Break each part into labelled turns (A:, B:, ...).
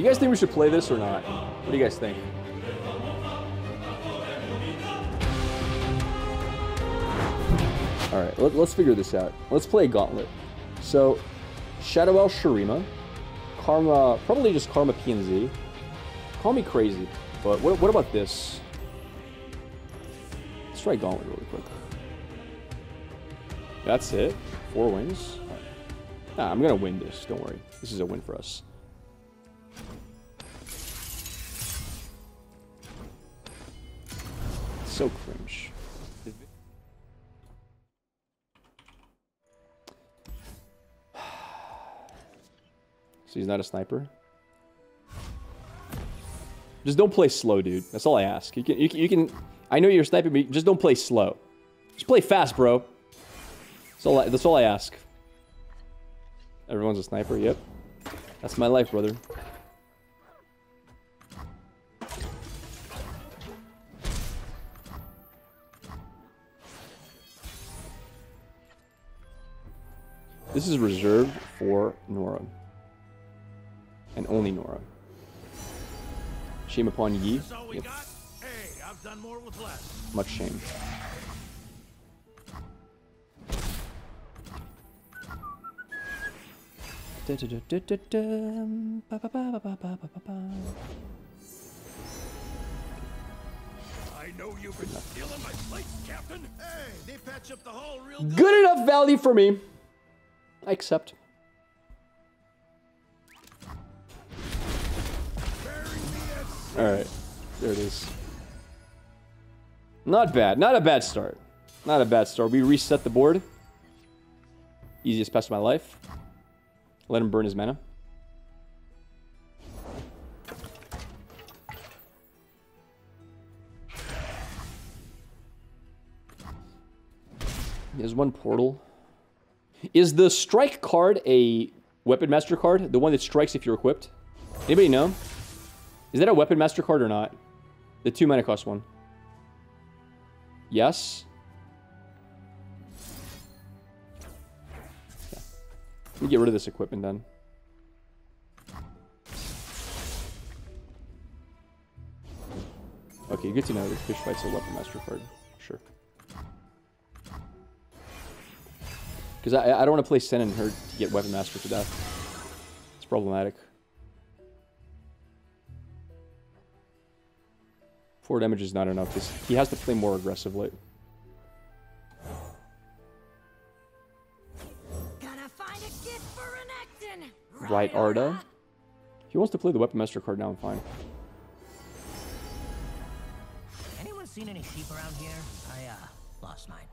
A: You guys think we should play this or not? What do you guys think? All right, let, us figure this out. Let's play gauntlet. So, Shadow El Shurima, Karma, probably just Karma PNZ. Call me crazy, but what, what about this? Let's try Gauntlet really quick. That's it. Four wins. Nah, I'm gonna win this. Don't worry. This is a win for us. So cringe. So he's not a sniper? Just don't play slow, dude. That's all I ask. You can, you can, you can I know you're sniping, but just don't play slow. Just play fast, bro. That's all I, that's all I ask. Everyone's a sniper, yep. That's my life, brother. This is reserved for Norra. And only Norra. Shame upon ye. Yep. Hey, Much shame. I know you've been stealing my plates, Captain. Hey, they patch up the hole real good. Good enough value for me. I accept. Alright. There it is. Not bad. Not a bad start. Not a bad start. We reset the board. Easiest pass of my life. Let him burn his mana. There's one portal. Is the strike card a weapon master card? The one that strikes if you're equipped? Anybody know? Is that a weapon master card or not? The two mana cost one. Yes. Let me get rid of this equipment then. Okay, good to know that fish fight's a weapon master card. Because I, I don't want to play Sen and her to get weapon master to death. It's problematic. Four damage is not enough. he has to play more aggressively. Right, Arda. He wants to play the Weapon Master card now, I'm fine.
B: Anyone seen any sheep around here? I, uh, lost mine.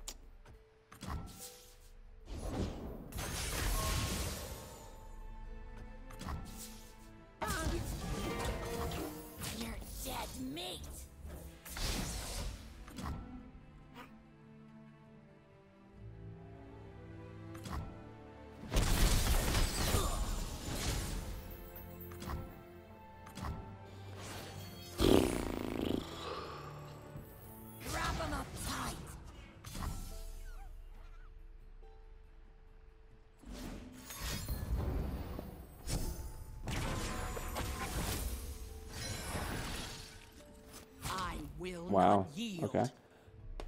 A: Wow. Okay.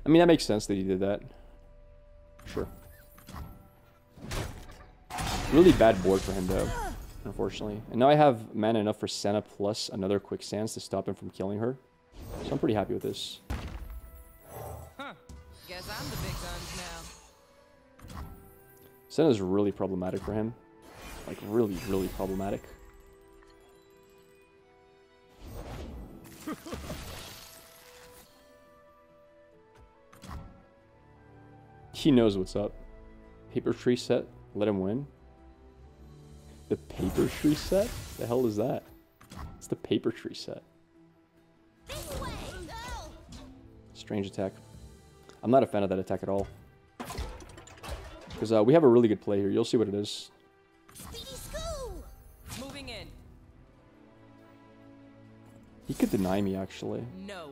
A: I mean, that makes sense that he did that. Sure. Really bad board for him, though, unfortunately. And now I have mana enough for Senna plus another Quick Sands to stop him from killing her. So I'm pretty happy with this.
C: Huh. Guess I'm the big guns now.
A: Senna's really problematic for him. Like, really, really problematic. He knows what's up. Paper tree set. Let him win. The paper tree set? The hell is that? It's the paper tree set. Strange attack. I'm not a fan of that attack at all. Because uh, we have a really good play here. You'll see what it is. Moving in. He could deny me, actually. No.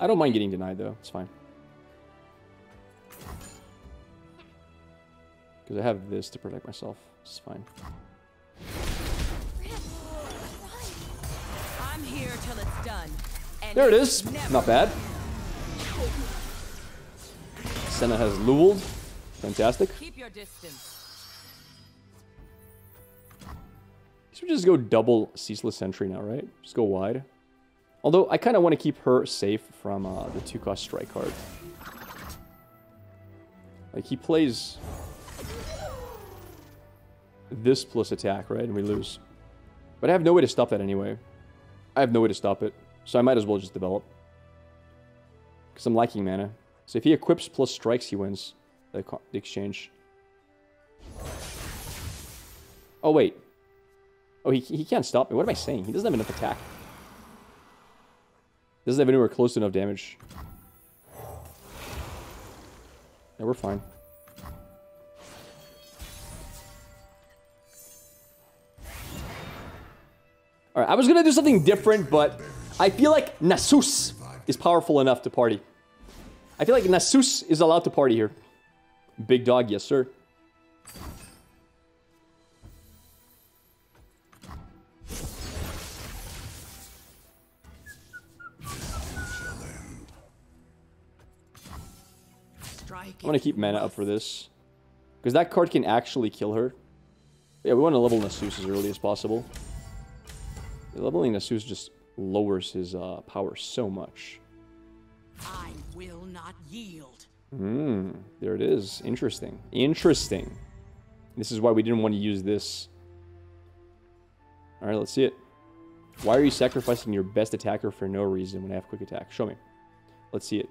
A: I don't mind getting denied, though. It's fine. Because I have this to protect myself. It's fine. There it is. Not bad. Senna has luled. Fantastic. So we just go double Ceaseless Sentry now, right? Just go wide. Although, I kind of want to keep her safe from uh, the two-cost strike card. Like, he plays this plus attack, right? And we lose. But I have no way to stop that anyway. I have no way to stop it. So I might as well just develop. Because I'm lacking mana. So if he equips plus strikes, he wins the, the exchange. Oh, wait. Oh, he, he can't stop me. What am I saying? He doesn't have enough attack. Doesn't have anywhere close to enough damage. Yeah, we're fine. Alright, I was gonna do something different, but I feel like Nasus is powerful enough to party. I feel like Nasus is allowed to party here. Big dog, yes sir. I'm gonna keep mana up for this. Because that card can actually kill her. Yeah, we want to level Nasus as early as possible. Leveling Nasus just lowers his uh, power so much.
D: I will not yield.
A: Hmm, there it is. Interesting. Interesting. This is why we didn't want to use this. Alright, let's see it. Why are you sacrificing your best attacker for no reason when I have quick attack? Show me. Let's see it.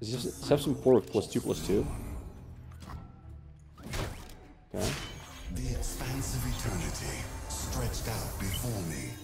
A: Does this have some power with plus 2 plus 2? Okay.
E: The expanse of eternity stretched out before me.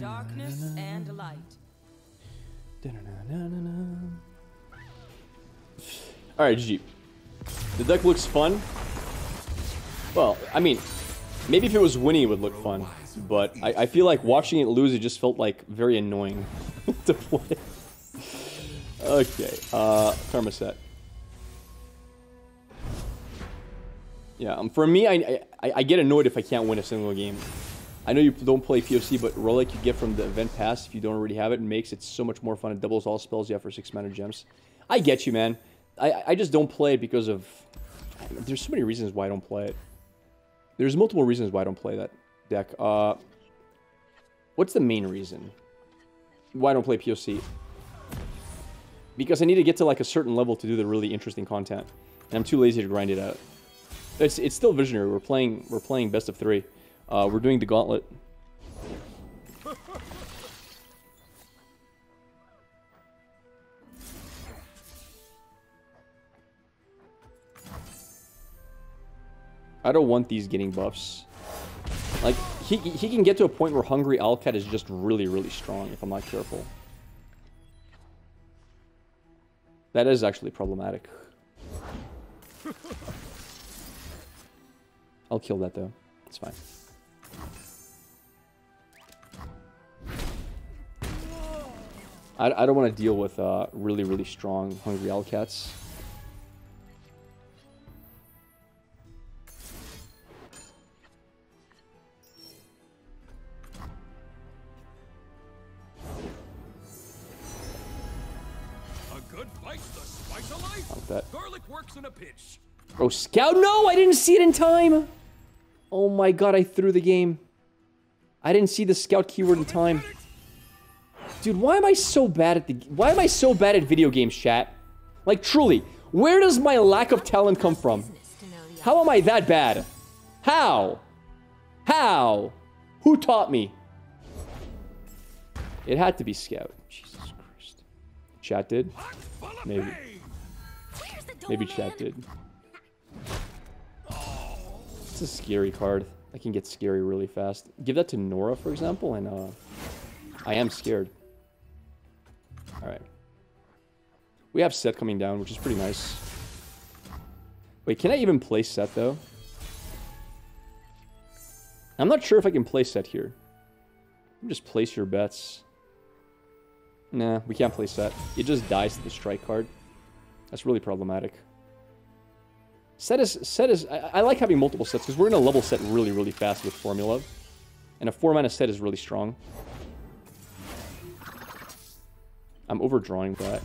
C: Darkness and light.
A: Alright, GG. The deck looks fun. Well, I mean, maybe if it was winning, it would look fun. But I, I feel like watching it lose, it just felt like very annoying to play. Okay, uh, Karma Sett. Yeah, um, for me, I, I I get annoyed if I can't win a single game. I know you don't play POC, but Relic you get from the event pass if you don't already have it makes it so much more fun. It doubles all spells you have for six mana gems. I get you, man. I I just don't play it because of. There's so many reasons why I don't play it. There's multiple reasons why I don't play that deck. Uh, what's the main reason why I don't play POC? Because I need to get to like a certain level to do the really interesting content, and I'm too lazy to grind it out. It's it's still visionary. We're playing we're playing best of three. Uh, we're doing the gauntlet. I don't want these getting buffs. Like, he, he can get to a point where Hungry Owlcat is just really, really strong if I'm not careful. That is actually problematic. I'll kill that though. It's fine. I, I don't want to deal with uh, really, really strong Hungry Owlcats. Scout! No, I didn't see it in time! Oh my god, I threw the game. I didn't see the Scout keyword in time. Dude, why am I so bad at the... Why am I so bad at video games, chat? Like, truly, where does my lack of talent come from? How am I that bad? How? How? Who taught me? It had to be Scout. Jesus Christ. Chat did? Maybe. Maybe chat did. A scary card. I can get scary really fast. Give that to Norra, for example, and uh, I am scared. Alright. We have Sett coming down, which is pretty nice. Wait, can I even play Sett though? I'm not sure if I can play Sett here. Just place your bets. Nah, we can't play Sett. It just dies to the strike card. That's really problematic. Sett is Sett is I, I like having multiple Setts because we're gonna level Sett really really fast with formula, and a four mana Sett is really strong. I'm overdrawing that.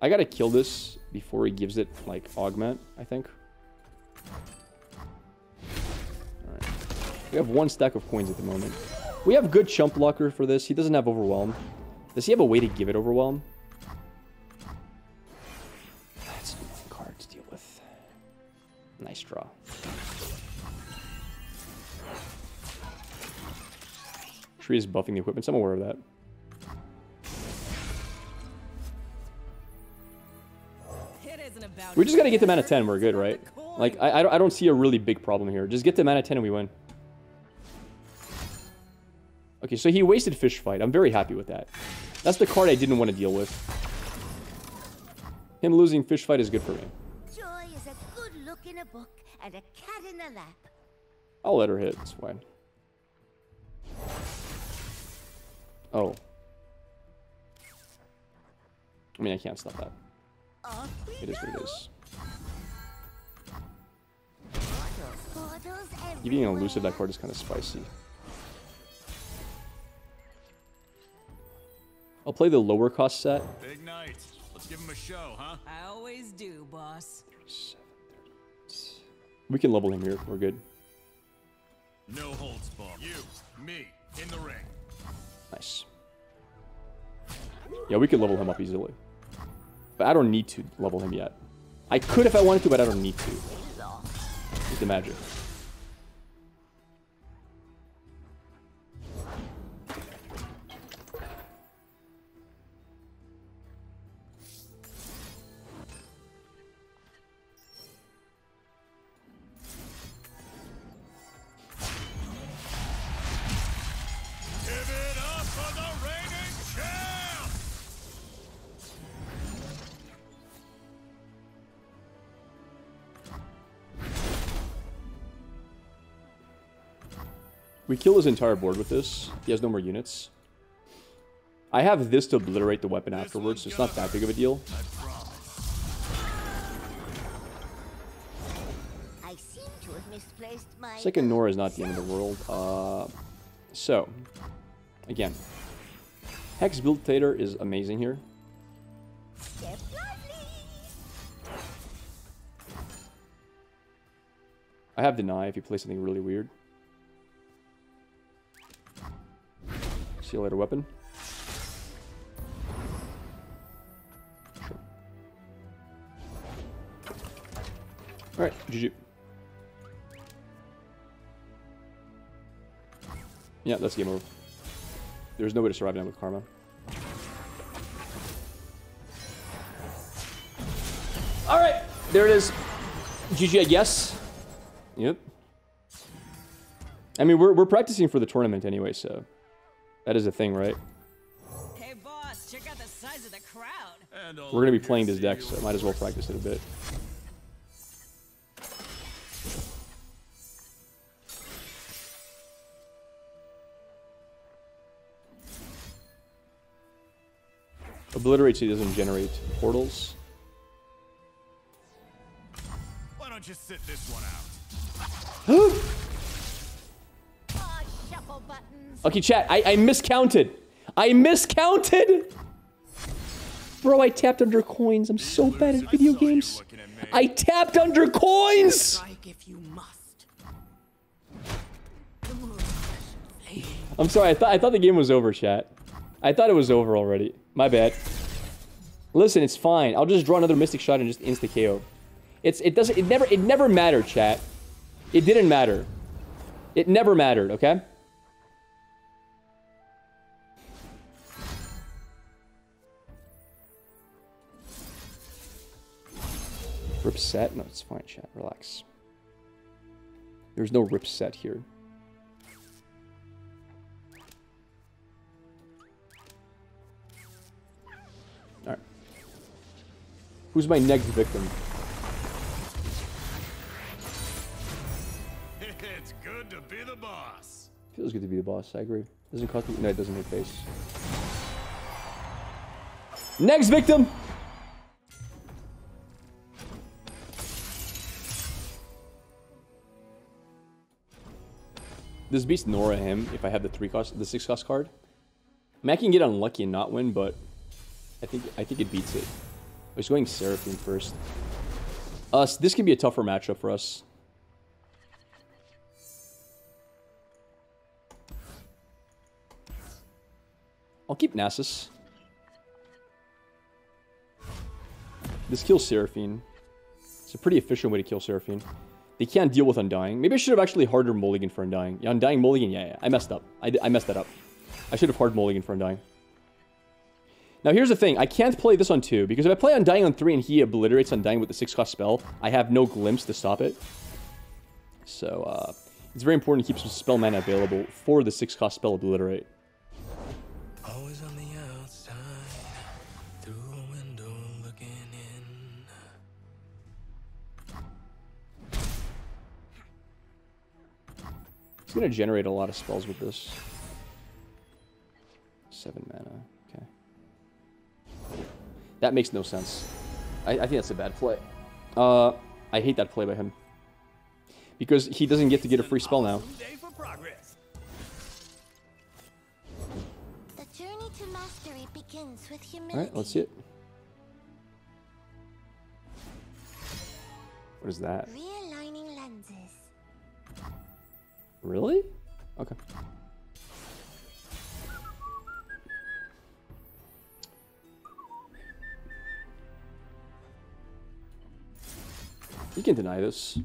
A: I gotta kill this before he gives it like augment. I think. We have one stack of coins at the moment. We have good chump blocker for this. He doesn't have overwhelm. Does he have a way to give it overwhelm? That's card to deal with. Nice draw. Tree is buffing the equipment. So I'm aware of that. We just gotta get the mana 10. We're good, right? Like, I, I don't- see a really big problem here. Just get the mana 10 and we win. Okay, so he wasted Fish Fight. I'm very happy with that. That's the card I didn't want to deal with. Him losing Fish Fight is good for me.
F: Joy is a good look in a book and a cat in a lap.
A: I'll let her hit. It's fine. Oh. I mean, I can't stop that. It is what it is. Giving an elusive that card is kind of spicy. I'll play the lower cost Sett.
G: Big night. Let's give him a show, huh?
C: I always do, boss.
A: We can level him here. We're good.
G: No holds barred. You, me, in the ring.
A: Nice. Yeah, we could level him up easily. But I don't need to level him yet. I could if I wanted to, but I don't need to. It's the magic. We kill his entire board with this. He has no more units. I have this to obliterate the weapon afterwards, so it's not that big of a deal.
G: I promise.
F: I seem to have misplaced my.
A: Second Norra is not the end of the world. Uh, so, again, Hex Build Tater is amazing here. I have Deny if you play something really weird. See you later, weapon. Alright, GG. Yeah, that's game over. There's no way to survive now with Karma. Alright, there it is. GG, I guess. Yep. I mean, we're, we're practicing for the tournament anyway, so that is a thing, right?
C: Hey, boss, check out the size of the crowd.
A: We're going to be playing this deck, so I might as well practice it a bit. Obliterate so he doesn't generate portals.
G: Why don't you sit this one out?
F: Buttons.
A: Okay, chat, I, I miscounted. I miscounted! Bro, I tapped under coins. I'm so bad at video games.
G: looking at me.
A: I tapped under coins!
D: Strike if you must. The moon fade.
A: I'm sorry, I thought I thought the game was over, chat. I thought it was over already. My bad. Listen, it's fine. I'll just draw another Mystic Shot and just insta KO. It's it doesn't it never it never mattered, chat. It didn't matter. It never mattered, okay? set? No, it's fine, chat. Relax. There's no rip set here. Alright. Who's my next victim?
G: It's good to be the boss.
A: Feels good to be the boss, I agree. Doesn't cost me- no, it doesn't hit face. Next victim! This beats Norra him if I have the three cost, the six cost card. I mean, I can get unlucky and not win, but I think I think it beats it. I was going Seraphine first. Us, this can be a tougher matchup for us. I'll keep Nasus. This kills Seraphine. It's a pretty efficient way to kill Seraphine. They can't deal with Undying. Maybe I should have actually harder Mulligan for Undying. Yeah, Undying Mulligan, yeah, yeah. I messed up. I, I messed that up. I should have hard Mulligan for Undying. Now here's the thing, I can't play this on 2, because if I play Undying on 3 and he obliterates Undying with the 6 cost spell, I have no glimpse to stop it. So, uh, it's very important to keep some spell mana available for the 6 cost spell Obliterate. He's gonna generate a lot of spells with this. Seven mana. Okay. That makes no sense. I, I think that's a bad play. Uh, I hate that play by him. Because he doesn't get to get a free spell now.
G: Day for progress.
F: The journey to mastery begins with humility.
A: Alright, let's see it. What is that? Really? Okay. You can deny this.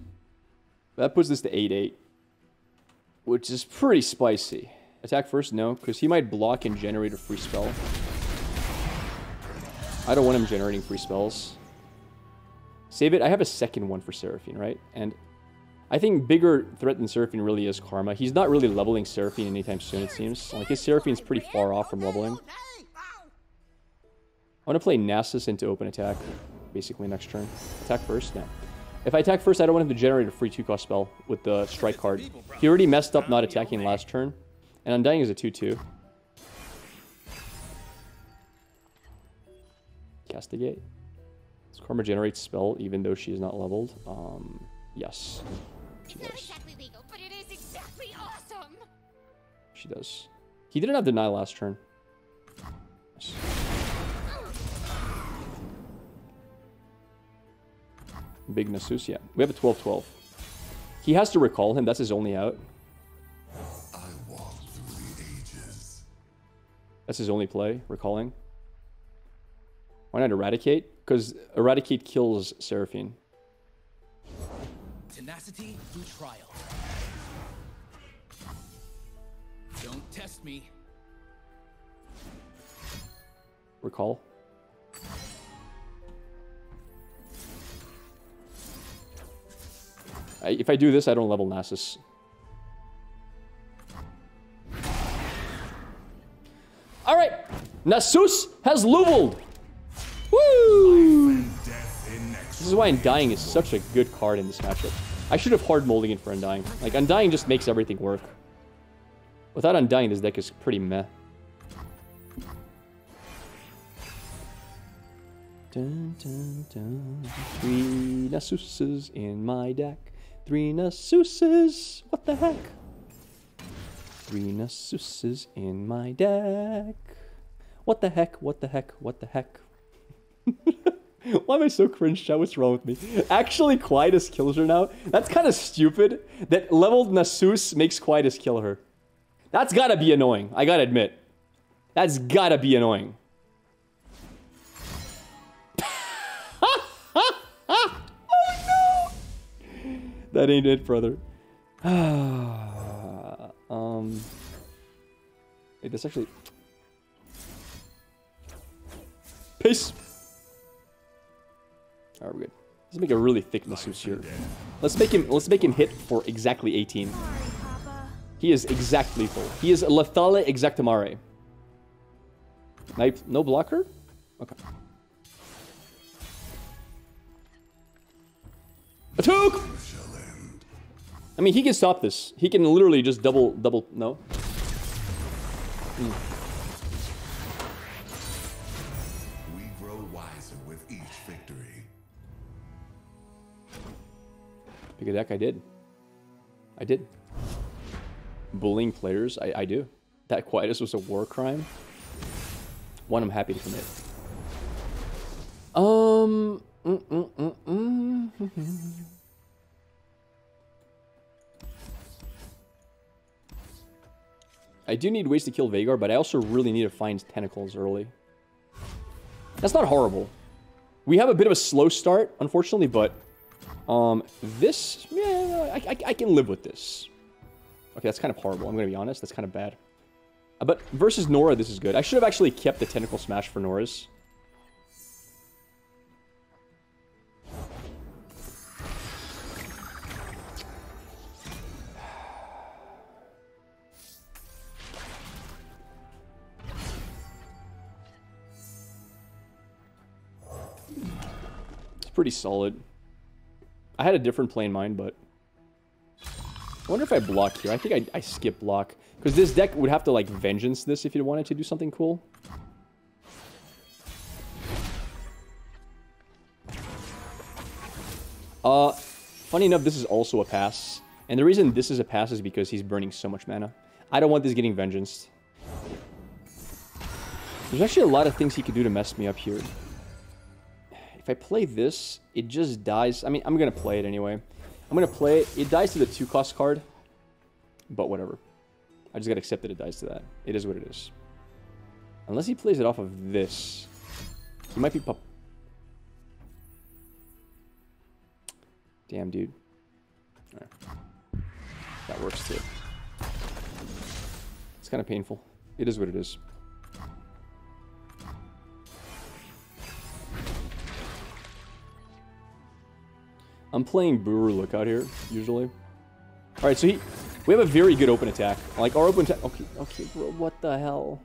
A: That puts this to 8-8. Which is pretty spicy. Attack first? No, because he might block and generate a free spell. I don't want him generating free spells. Save it. I have a second one for Seraphine, right? And I think bigger threat than Seraphine really is Karma. He's not really leveling Seraphine anytime soon, it seems. Like, his Seraphine's pretty far off from leveling. I want to play Nasus into open attack, basically, next turn. Attack first? No. If I attack first, I don't want him to generate a free 2-cost spell with the strike card. He already messed up not attacking last turn. And Undying is a 2-2. Castigate. Does Karma generate spell even though she is not leveled? Um, yes. She
F: It's not
A: does.
F: exactly legal, but it is exactly awesome.
A: She does. He didn't have deny last turn. Yes. Big Nasus, yeah. We have a 12-12. He has to recall him. That's his only out.
E: I walk through the ages.
A: That's his only play, recalling. Why not Eradicate? Because Eradicate kills Seraphine.
H: Tenacity through trial. Don't test me.
A: Recall. I, if I do this, I don't level Nasus. Alright! Nasus has leveled! Woo! This is why Undying is such a good card in this matchup. I should have hard Mulligan for Undying. Like, Undying just makes everything work. Without Undying, this deck is pretty meh. Dun, dun, dun. Three Nasuses in my deck. Three Nasuses. What the heck? Three Nasuses in my deck. What the heck? What the heck? What the heck? Why am I so cringe, chat? What's wrong with me? Actually, Quietus kills her now? That's kind of stupid. That leveled Nasus makes Quietus kill her. That's gotta be annoying. I gotta admit. That's gotta be annoying. oh no! That ain't it, brother. um. Wait, this actually. Peace. Alright, we're good. Let's make a really thick Nasus here. Let's make him. Let's make him hit for exactly 18. He is exact lethal. He is Lethale Exactamare. Knife, no blocker? Okay. Atuk! I mean, he can stop this. He can literally just double, double, no? Hmm. Pick a deck, I did. I did. Bullying players, I, I do. That quietus was a war crime. One I'm happy to commit. Um. mm, mm, mm, mm. I do need ways to kill Vagar, but I also really need to find tentacles early. That's not horrible. We have a bit of a slow start, unfortunately, but um, this, yeah, I, I, I can live with this. Okay, that's kind of horrible. I'm going to be honest. That's kind of bad. Uh, but versus Norra, this is good. I should have actually kept the Tentacle Smash for Norra's. It's pretty solid. I had a different play in mind, but... I wonder if I block here. I think I, I skip block. Because this deck would have to, like, Vengeance this if you wanted to do something cool. Uh, funny enough, this is also a pass. And the reason this is a pass is because he's burning so much mana. I don't want this getting Vengeance. There's actually a lot of things he could do to mess me up here. If I play this, it just dies. I mean, I'm going to play it anyway. I'm going to play it. It dies to the 2-cost card. But whatever. I just got to accept that it dies to that. It is what it is. Unless he plays it off of this. He might be... Pop Damn, dude. That works too. It's kind of painful. It is what it is. I'm playing Buhru Lookout here, usually. Alright, so he... We have a very good open attack. Like, our open attack... Okay, okay, bro, what the hell?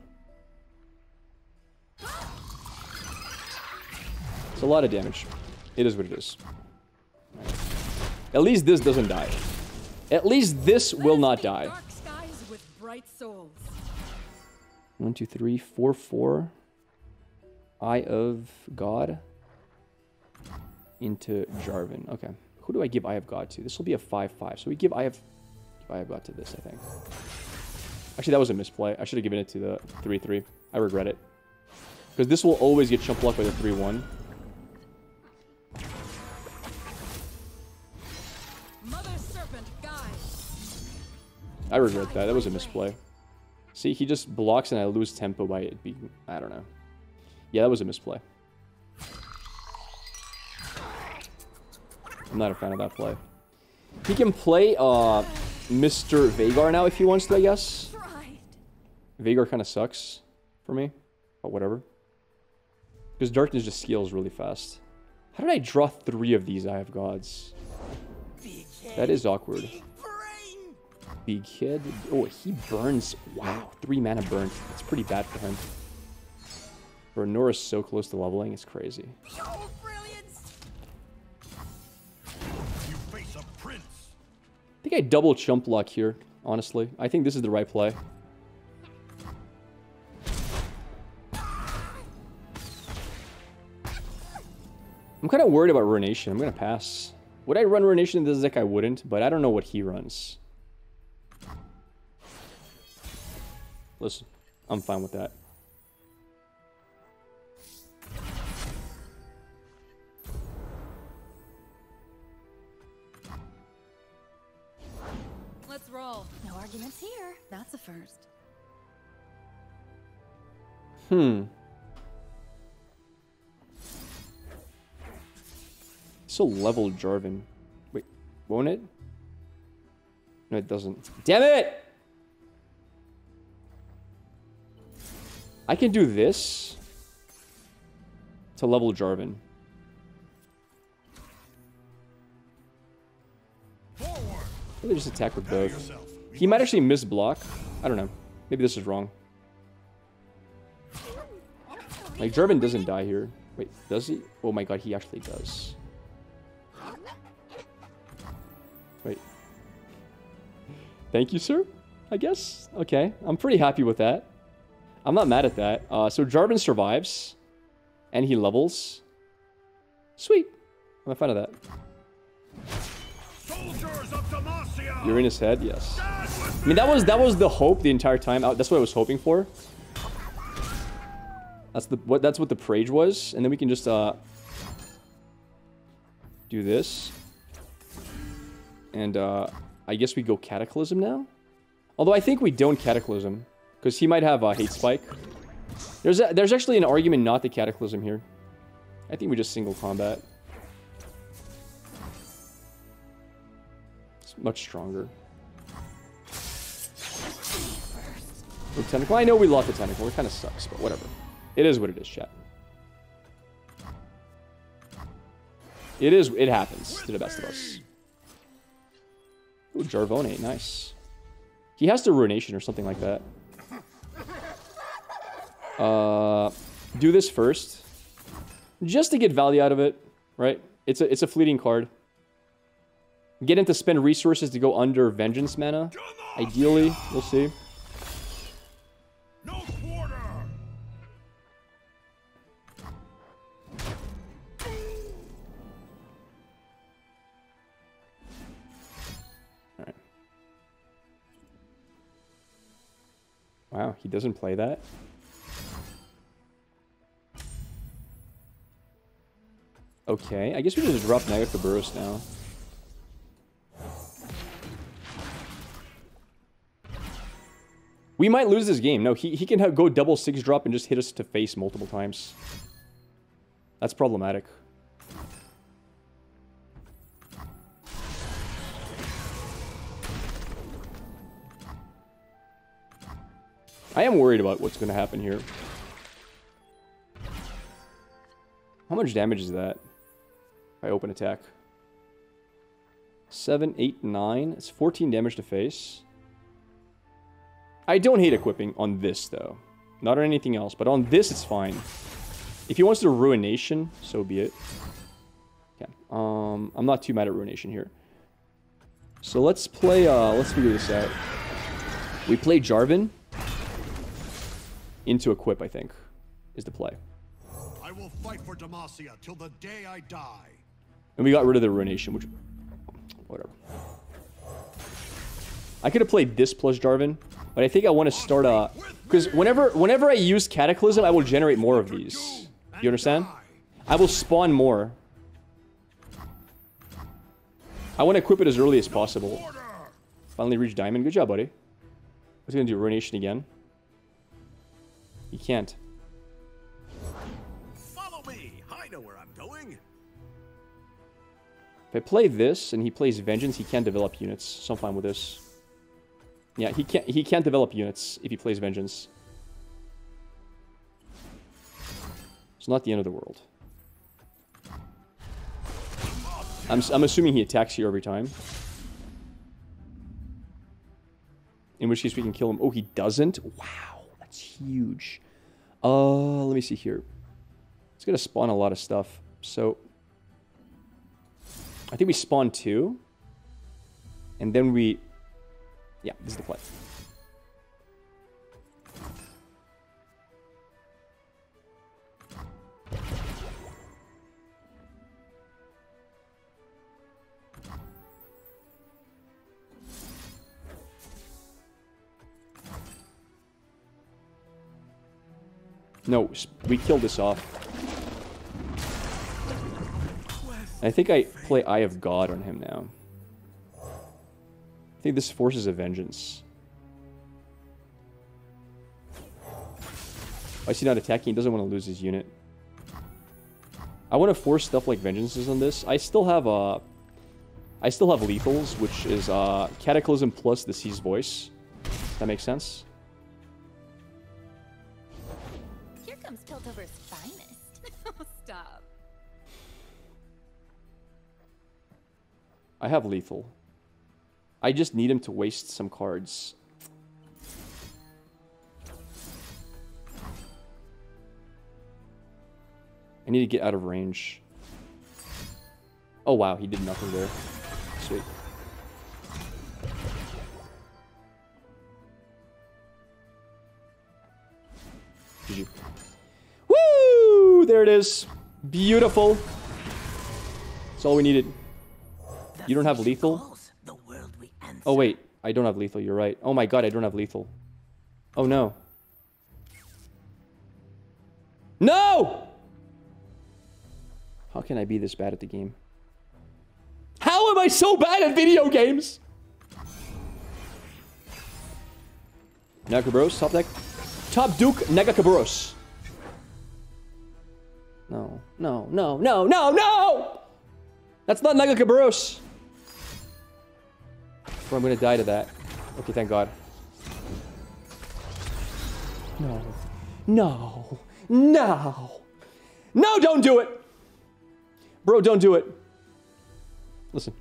A: It's a lot of damage. It is what it is. At least this doesn't die. At least this will not die.
D: Dark skies with bright souls.
A: One, two, three, four, four. Eye of God into Jarvan. Okay. Who do I give Eye of God to? This will be a 5-5. So we give Eye of, give Eye of God to this, I think. Actually, that was a misplay. I should have given it to the 3-3. I regret it. Because this will always get chump luck by the 3-1.
D: Mother Serpent guide.
A: I regret that. That was a misplay. See, he just blocks and I lose tempo by it being... I don't know. Yeah, that was a misplay. I'm not a fan of that play. He can play uh, Mr. Vagar now if he wants to, I guess. Vagar kind of sucks for me, but whatever. Because Darkness just scales really fast. How did I draw three of these Eye of Gods? That is awkward. Big kid. Oh, he burns. Wow, three mana burn. That's pretty bad for him. Bro, Norra's so close to leveling, it's crazy. I think I double chump block here, honestly. I think this is the right play. I'm kind of worried about Ruination. I'm going to pass. Would I run Ruination in this deck? I wouldn't, but I don't know what he runs. Listen, I'm fine with that.
D: Arguments here. That's a first.
A: Hmm. So level Jarvan. Wait, won't it? No, it doesn't. Damn it! I can do this to level Jarvan. Maybe just attack with both. He might actually miss block. I don't know. Maybe this is wrong. Like, Jarvan doesn't die here. Wait, does he? Oh my god, he actually does. Wait. Thank you, sir? I guess? Okay, I'm pretty happy with that. I'm not mad at that. Uh, so Jarvan survives. And he levels. Sweet. I'm a fan of that. You're in his head, yes. I mean, that was that was the hope the entire time. That's what I was hoping for. That's the what. That's what the Prage was, and then we can just uh do this, and uh I guess we go Cataclysm now. Although I think we don't Cataclysm because he might have a Hate Spike. There's a, there's actually an argument not to Cataclysm here. I think we just single combat. Much stronger. With tentacle. I know we lost the tentacle. It kind of sucks, but whatever. It is what it is, chat. It is. It happens to the best of us. Ooh, Jarvan, nice. He has the ruination or something like that. Uh, do this first, just to get value out of it, right? It's a it's a fleeting card. Get him to spend resources to go under Vengeance mana. Ideally, we'll see.
G: No quarter!
A: Alright. Wow, he doesn't play that? Okay, I guess we just drop Nagakabouros now. We might lose this game. No, he, he can have, go double six drop and just hit us to face multiple times. That's problematic. I am worried about what's going to happen here. How much damage is that? I open attack. 7, 8, 9. It's 14 damage to face. I don't hate equipping on this, though. Not on anything else, but on this, it's fine. If he wants to Ruination, so be it. Okay. Um, I'm not too mad at Ruination here. So let's play, uh, let's figure this out. We play Jarvan into equip, I think, is the play.
G: I will fight for Demacia till the day I die.
A: And we got rid of the Ruination, which... Whatever. I could have played this plus Jarvan, but I think I want to start uh, a... Because whenever, whenever I use Cataclysm, I will generate more of these. You understand? I will spawn more. I want to equip it as early as possible. Finally reach Diamond. Good job, buddy. What's he going to do? Ruination again? He can't.
G: Follow me. I know where I'm going.
A: If I play this and he plays Vengeance, he can't develop units. So I'm fine with this. Yeah, he can't he can't develop units if he plays Vengeance. It's not the end of the world. I'm, I'm assuming he attacks here every time. In which case we can kill him. Oh, he doesn't? Wow, that's huge. Uh, let me see here. It's going to spawn a lot of stuff. So, I think we spawn two. And then we... Yeah, this is the play. No, we killed this off. I think I play Eye of God on him now. I think this forces a vengeance. I see not attacking. He doesn't want to lose his unit. I want to force stuff like vengeances on this. I still have uh, I still have lethals, which is uh, Cataclysm plus the Sea's Voice. That makes sense.
D: Here comes Piltover's finest. oh, stop.
A: I have lethal. I just need him to waste some cards. I need to get out of range. Oh wow, he did nothing there. Sweet. GG. Woo! There it is. Beautiful. That's all we needed. You don't have lethal? Oh, wait. I don't have lethal. You're right. Oh my god, I don't have lethal. Oh no. No! How can I be this bad at the game? How am I so bad at video games? Nagakabouros, top deck. Top Duke Nagakabouros. No, no, no, no, no, no! That's not Nagakabouros. Or I'm gonna die to that. Okay, thank God. No. No. No. No, don't do it! Bro, don't do it. Listen.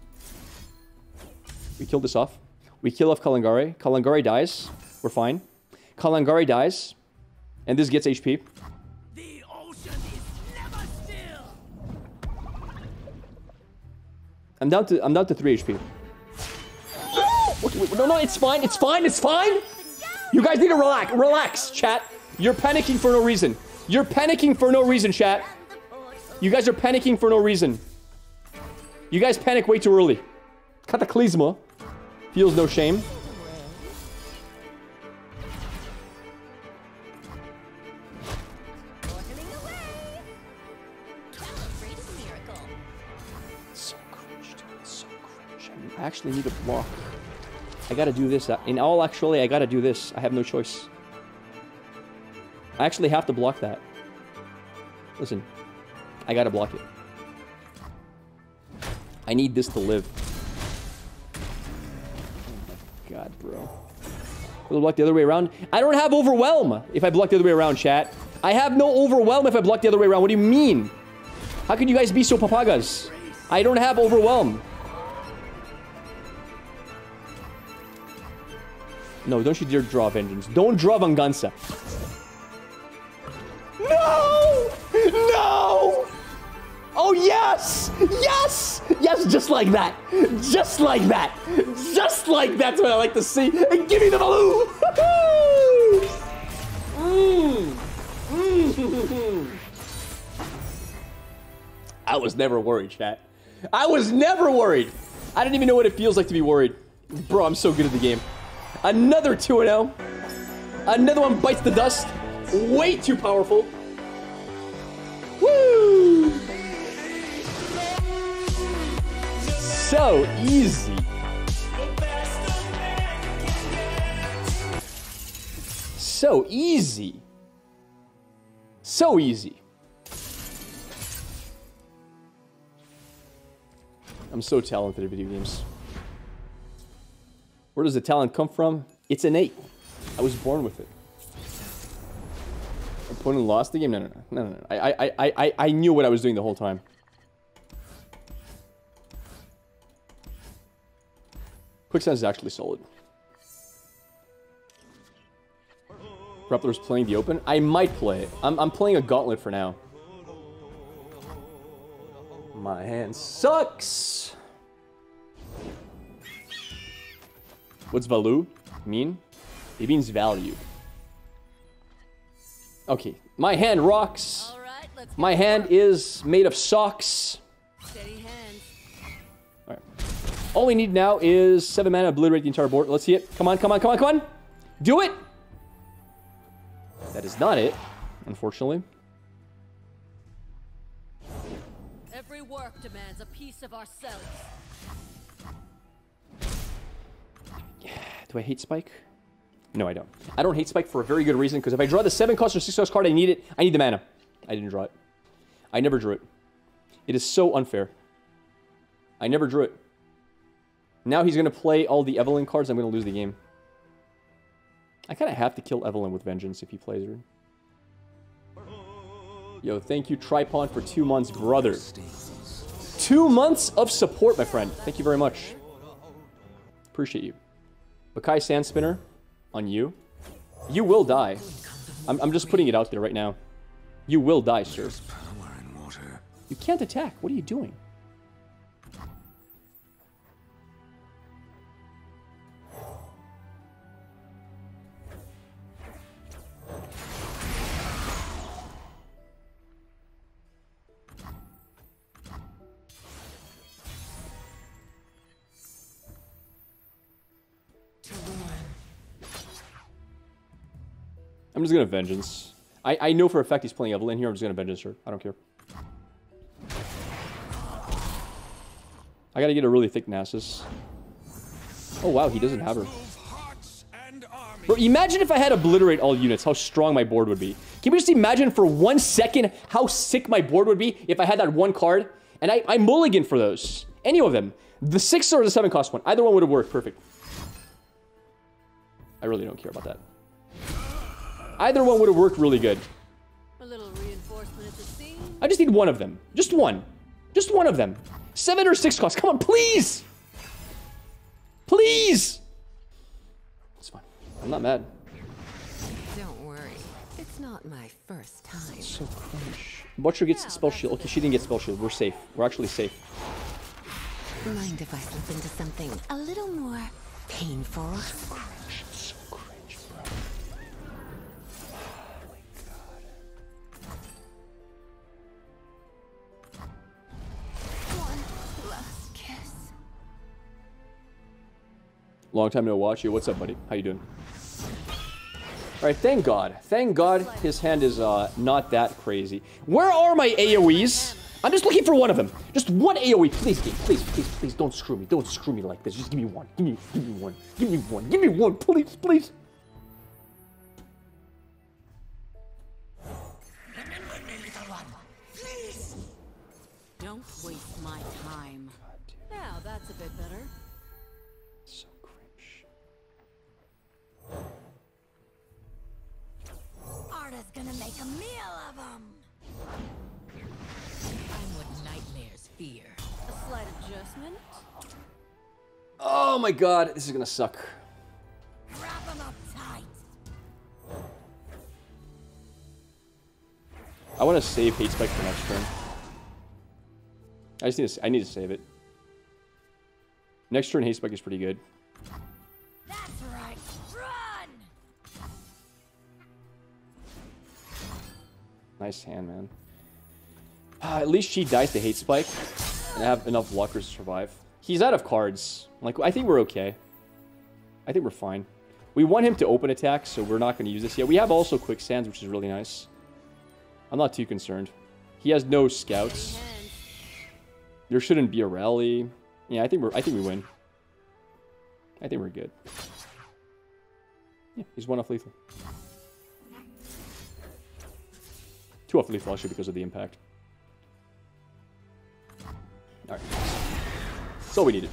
A: We kill this off. We kill off Kalangari. Kalangari dies. We're fine. Kalangari dies. And this gets HP.
B: The ocean is never still.
A: I'm down to I'm down to 3 HP. Wait, no, no, it's fine. It's fine. It's fine. You guys need to relax. Relax, chat. You're panicking for no reason. You're panicking for no reason, chat. You guys are panicking for no reason. You guys panic way too early. Cataclysma feels no shame.
D: Ordening away. Celebrate a miracle.
A: So cringe, so cringe. I actually need a block. I gotta do this. In all actually, I gotta do this. I have no choice. I actually have to block that. Listen. I gotta block it. I need this to live. Oh my god, bro. Will block the other way around? I don't have overwhelm if I block the other way around, chat. I have no overwhelm if I block the other way around. What do you mean? How can you guys be so papagas? I don't have overwhelm. No, don't you dare draw vengeance. Don't draw Venganza. No! No! Oh, yes! Yes! Yes, just like that. Just like that. Just like that's what I like to see. And give me the balloon! mm. Mm. I was never worried, chat. I was never worried. I didn't even know what it feels like to be worried. Bro, I'm so good at the game. Another 2 0. Another one bites the dust. Way too powerful. Woo! So easy. So easy. So easy. I'm so talented at video games. Where does the talent come from? It's innate. I was born with it. Opponent lost the game? No, no, no, no, no. I, I, I, I, I knew what I was doing the whole time. Quicksand is actually solid. Rappler's playing the open? I might play it. I'm, I'm playing a gauntlet for now. My hand sucks. What's value mean? It means value. Okay, my hand rocks.
C: All right,
A: My hand is made of socks.
C: steady hands.
A: Alright. All we need now is 7 mana, obliterate the entire board. Let's see it. Come on, come on, come on, come on! Do it! That is not it, unfortunately.
C: Every work demands a piece of ourselves.
A: Do I hate Spike? No, I don't. I don't hate Spike for a very good reason, because if I draw the 7 cost or 6 cost card, I need it. I need the mana. I didn't draw it. I never drew it. It is so unfair. I never drew it. Now he's going to play all the Evelynn cards. I'm going to lose the game. I kind of have to kill Evelynn with Vengeance if he plays her. Yo, thank you, Tripon, for two months, brother. Two months of support, my friend. Thank you very much. Appreciate you. Baccai Sandspinner on you. You will die. I'm, I'm just putting it out there right now. You will die, sir.
I: Power in water.
A: You can't attack. What are you doing? I'm just gonna vengeance. I, I know for a fact he's playing Evelynn here. I'm just gonna vengeance her. I don't care. I gotta get a really thick Nasus. Oh wow, he doesn't have her. Bro, imagine if I had obliterate all units, how strong my board would be. Can we just imagine for one second how sick my board would be if I had that one card? And I, I mulligan for those. Any of them. The six or the seven cost one. Either one would have worked perfect. I really don't care about that. Either one would have worked really good.
C: A little reinforcement at the scene.
A: I just need one of them. Just one. Just one of them. Seven or six cost. Come on, please. Please. It's fine. I'm not mad.
J: Don't worry. It's not my first time.
A: So crunch. Butcher gets spell shield. Okay, she didn't get spell shield. We're safe. We're actually safe.
J: Mind if I slip into something a little more painful?
A: So cringe, Long time no watch you. What's up, buddy? How you doing? All right, thank God. Thank God his hand is uh, not that crazy. Where are my AoEs? I'm just looking for one of them. Just one AoE. Please, game. Please, please, please, don't screw me. Don't screw me like this. Just give me one. Give me, give me one. Give me one. Give me one. Please, please.
D: Arda's gonna make a meal of them.
B: I'm what nightmares fear.
C: A slight adjustment.
A: Oh my God, this is gonna suck.
D: Wrap them up tight.
A: I want to save hate spike for next turn. I just need to. I need to save it. Next turn, hate spike is pretty good. Nice hand, man. Ah, at least she dies to hate spike and have enough luckers to survive. He's out of cards. Like I think we're okay. I think we're fine. We want him to open attack, so we're not going to use this yet. We have also quicksands, which is really nice. I'm not too concerned. He has no scouts. There shouldn't be a rally. Yeah, I think we're. I think we win. I think we're good. Yeah, he's one off lethal. Off lethal actually because of the impact. Alright. That's all we needed.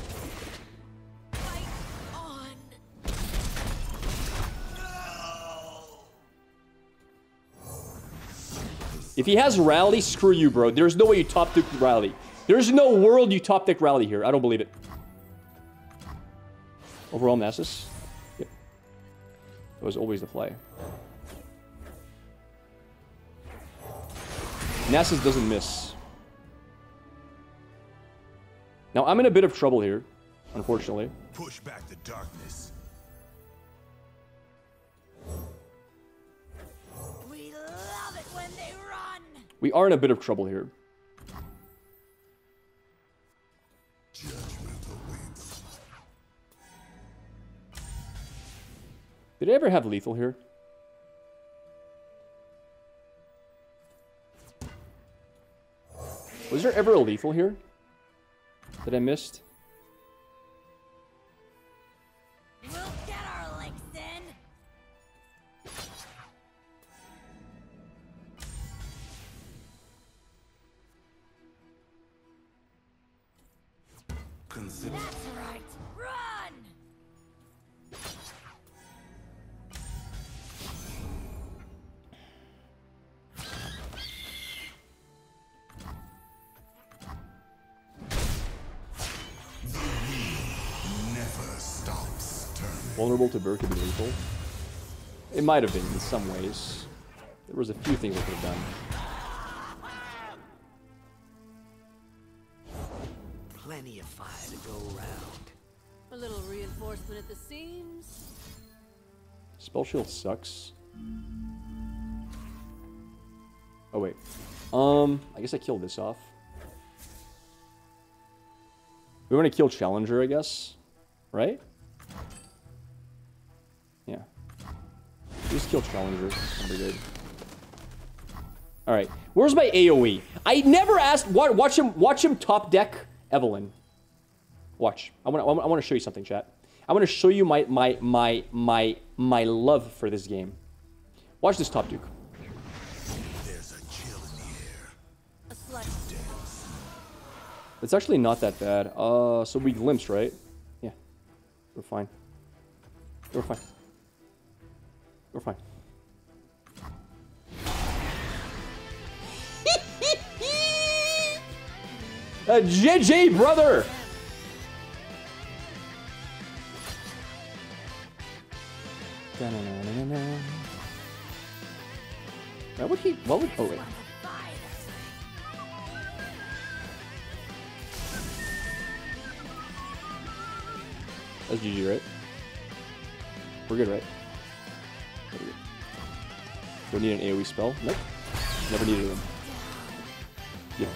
A: If he has rally, screw you, bro. There's no way you top deck rally. There's no world you top deck rally here. I don't believe it. Overall Nasus? Yep. That was always the play. Nasus doesn't miss. Now, I'm in a bit of trouble here, unfortunately.
E: Push back the darkness.
D: We love it when they run.
A: We are in a bit of trouble here. Did I ever have lethal here? Was there ever a lethal here? That I missed?
E: Turning.
A: Vulnerable to Burr could be lethal. It might have been in some ways. There was a few things I could have done.
I: Plenty of fire to go around.
C: A little reinforcement at the seams.
A: Spell shield sucks. Oh wait. Um, I guess I killed this off. We want to kill Challenger, I guess. Right? Just kill Challenger. Pretty good. Alright. Where's my AoE? I never asked... Watch him Watch him top deck Evelynn. Watch. I want to I want to show you something, chat. I want to show you my my my my my love for this game. Watch this top duke.
E: There's a chill in the air.
C: A slut.
A: It's actually not that bad. Uh, so we glimpse, right? Yeah. We're fine. We're fine. We're fine. A JJ brother! Why would he? What would? Oh wait. That's GG, right? We're good, right? Don't need an AoE spell. Nope. Never needed them. Yeah.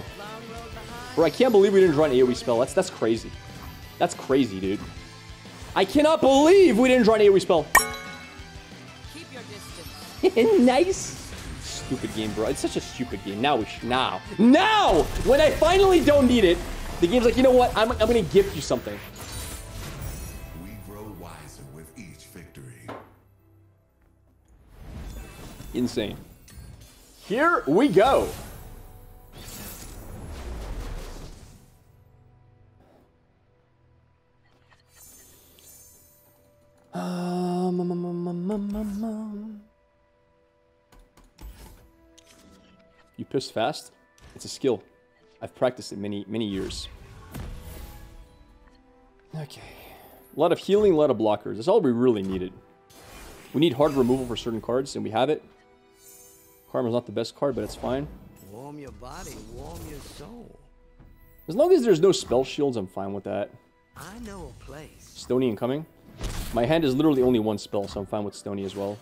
A: Bro, I can't believe we didn't draw an AoE spell. That's that's crazy. That's crazy, dude. I cannot believe we didn't draw an AoE spell.
C: Keep your distance.
A: nice. Stupid game, bro. It's such a stupid game. Now we sh now. Now! When I finally don't need it, the game's like, you know what? I'm, I'm gonna gift you something. Insane. Here we go. You piss fast? It's a skill. I've practiced it many, many years. Okay. A lot of healing, a lot of blockers. That's all we really needed. We need hard removal for certain cards, and we have it. Karma's not the best card, but it's fine.
I: Warm your body, warm your soul.
A: As long as there's no spell shields, I'm fine with that.
I: I know a place.
A: Stony incoming. My hand is literally only one spell, so I'm fine with Stony as well.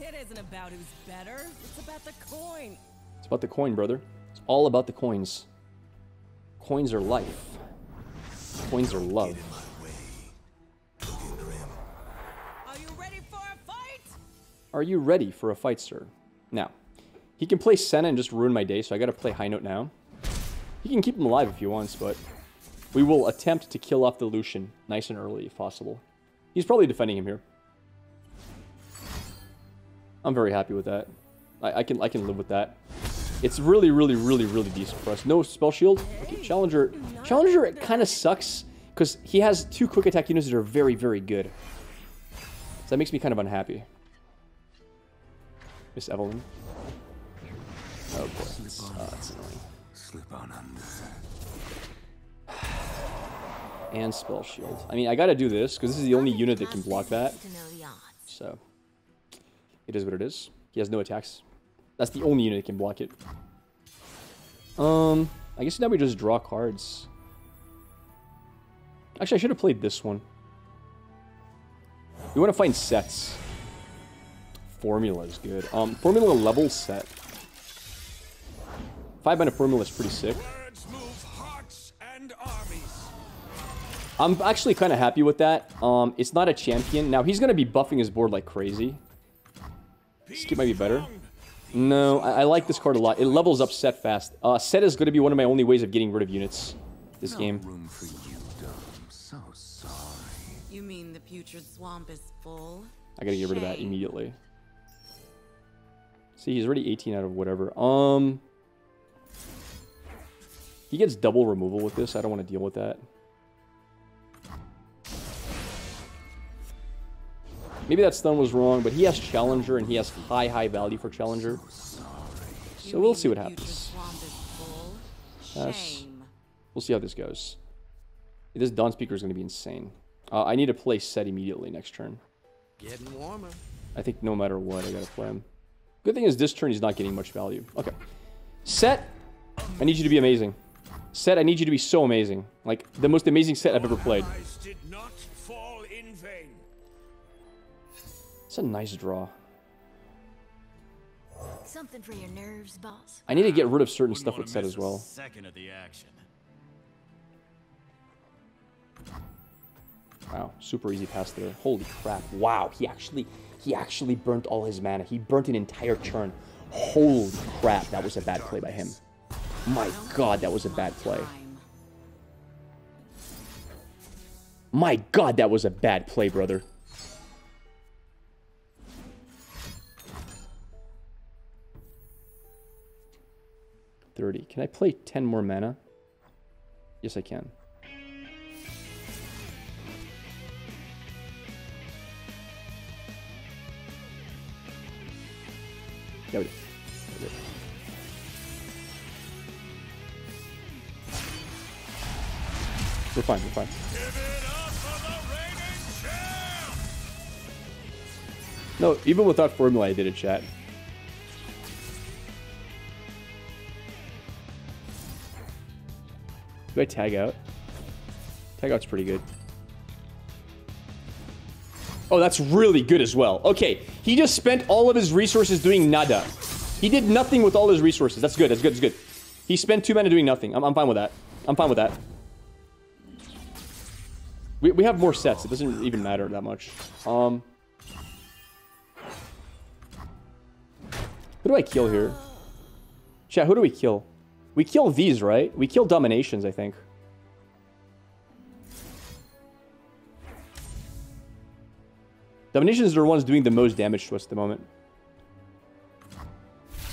C: It isn't about who's better. It's about the coin.
A: It's about the coin, brother. It's all about the coins. Coins are life. Coins are love.
C: Are you ready for a fight,
A: sir? Now, he can play Senna and just ruin my day, so I gotta play High Note now. He can keep him alive if he wants, but we will attempt to kill off the Lucian nice and early if possible. He's probably defending him here. I'm very happy with that. I, I can I can live with that. It's really, really, really, really decent for us. No spell shield. Okay, Challenger. Challenger it kind of sucks because he has two quick attack units that are very, very good. So that makes me kind of unhappy. Miss Evelynn. Oh boy, that's, uh, that's annoying.
E: Slip on under.
A: And spell shield. I mean, I gotta do this because this is the only unit that can block that.
J: To know the odds.
A: So it is what it is. He has no attacks. That's the only unit that can block it. Um, I guess now we just draw cards. Actually, I should have played this one. We want to find Setts. Formula is good. Um, formula level Sett. Five mana formula is pretty sick.
G: Words move hearts and armies.
A: I'm actually kind of happy with that. Um, it's not a champion. Now, he's going to be buffing his board like crazy. Skip might be better. No, I, I like this card a lot. It levels up Sett fast. Uh, Sett is going to be one of my only ways of getting rid of units this game.
E: Room for you, Dom. So sorry.
J: You mean the putrid swamp is full?
A: I gotta get rid of that immediately. See, he's already 18 out of whatever. Um, he gets double removal with this. I don't want to deal with that. Maybe that stun was wrong, but he has Challenger, and he has high, high value for Challenger. So we'll see what happens. We'll see how this goes. This Dawn Speaker is going to be insane. Uh, I need to play Sett immediately next turn.
I: Getting warmer.
A: I think no matter what, I gotta play him. Good thing is this turn he's not getting much value. Okay. Sett, I need you to be amazing. Sett, I need you to be so amazing. Like, the most amazing Sett I've ever played.
G: Allies did not fall in vain.
A: It's a nice draw.
D: Something for your nerves, boss.
A: I need to get rid of certain
G: Wouldn't
A: stuff
G: wanna
A: with
G: Sett
A: as well.
G: Second of the action.
A: Wow, super easy pass there. Holy crap. Wow, he actually he actually burnt all his mana. He burnt an entire turn. Holy crap, that was a bad play by him. My god, that was a bad play. My god, that was a bad play, brother. Thirty. Can I play ten more mana? Yes, I can. We do. We're fine, we're fine. No, even without formula, I did it, chat. Do I tag out? Tag out's pretty good. Oh, that's really good as well. Okay, he just spent all of his resources doing nada. He did nothing with all his resources. That's good, that's good, that's good. He spent two mana doing nothing. I'm, I'm fine with that. I'm fine with that. We, we have more Setts. It doesn't even matter that much. Um, Who do I kill here? Chat, who do we kill? We kill these, right? We kill dominations, I think. Dominations are the ones doing the most damage to us at the moment.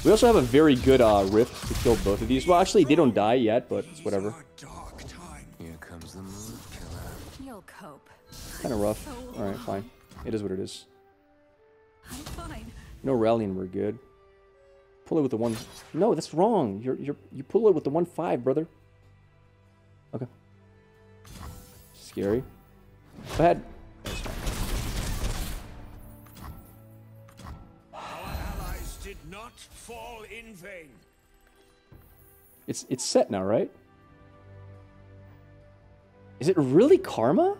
A: We also have a very good uh, Rift to kill both of these. Well, actually, they don't die yet, but it's whatever.
K: Here comes the mood killer.
C: You'll cope.
A: Kind of rough. Alright, fine. It is what it is. No rallying, we're good. Pull it with the one. No, that's wrong. You're you're you pull it with the one five, brother. Okay. Scary. Go ahead.
G: Our fall in vain.
A: It's it's set now, right? Is it really karma?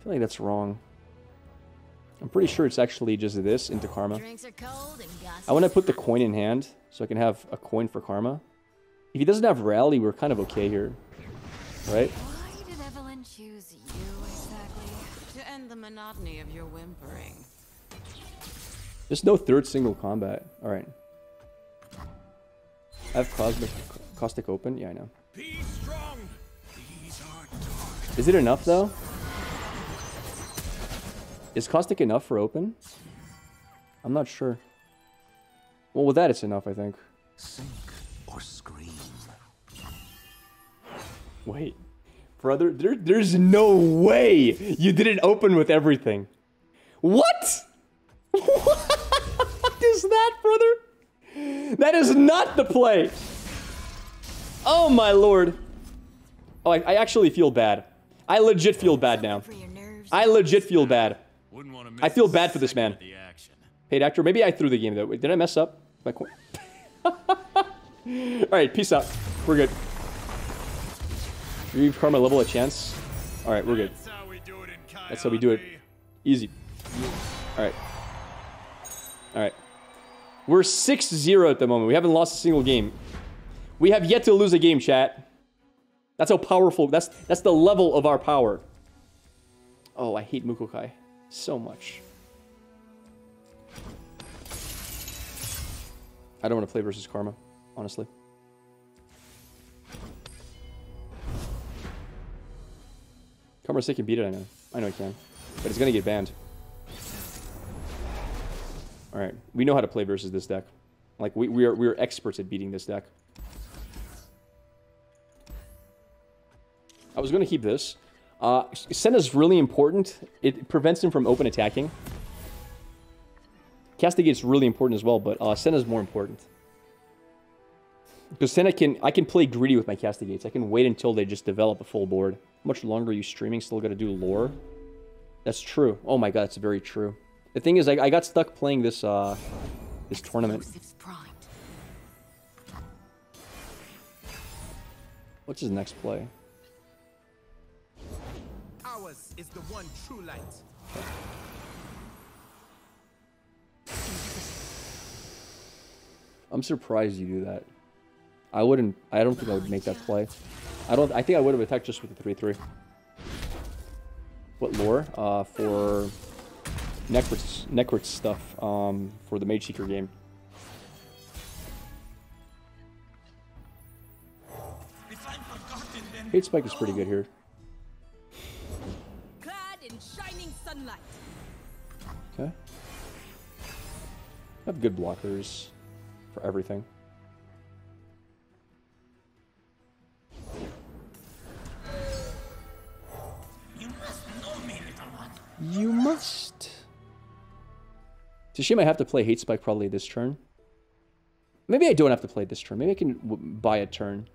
A: I feel like that's wrong. I'm pretty sure it's actually just this into karma.
J: Drinks are cold and gossip.
A: I want to put the coin in hand so I can have a coin for karma. If he doesn't have rally, we're kind of okay here. Right?
J: Why did Evelynn choose you exactly? To end the monotony of your whimpering.
A: There's no third single combat. Alright. I have Cosmic Caustic open? Yeah, I know.
G: Be strong. These are dark.
A: Is it enough though? Is Caustic enough for open? I'm not sure. Well, with that, it's enough, I think.
K: Sink or scream.
A: Wait. Brother, there, there's no way you didn't open with everything. What That is not the play. Oh, my lord. Oh, I, I actually feel bad. I legit feel bad now. I legit feel bad. I feel bad for this man. Paid actor. Maybe I threw the game though. Wait, did I mess up? My coin. All right, peace out. We're good. Give Karma level a chance. All right, we're good. That's how we do it. Easy. All right. All right. We're 6-0 at the moment. We haven't lost a single game. We have yet to lose a game, chat. That's how powerful. That's that's the level of our power. Oh, I hate Mukokai so much. I don't want to play versus Karma, honestly. Karma can beat it, I know. I know he can. But it's gonna get banned. Alright. We know how to play versus this deck. Like we, we are we are experts at beating this deck. I was gonna keep this. Uh, Senna's really important. It prevents him from open attacking. Castigate's really important as well, but uh, Senna's more important. Because Senna can, I can play greedy with my Castigates. I can wait until they just develop a full board. How much longer are you streaming? Still got to do lore? That's true. Oh my god, that's very true. The thing is, I, I got stuck playing this, uh, this tournament. What's his next play?
L: Ours is the one true light.
A: I'm surprised you do that. I wouldn't. I don't think I would make that play. I don't. I think I would have attacked just with the three three. What lore? Uh, for Necrix, Necrix stuff. Um, for the Mage Seeker game. Hate Spike is pretty good here.
C: Clad in shining sunlight.
A: Okay. Have good blockers for everything.
G: You must know me a little.
A: You must a shame I have to play Hate Spike probably this turn. Maybe I don't have to play this turn. Maybe I can buy a turn.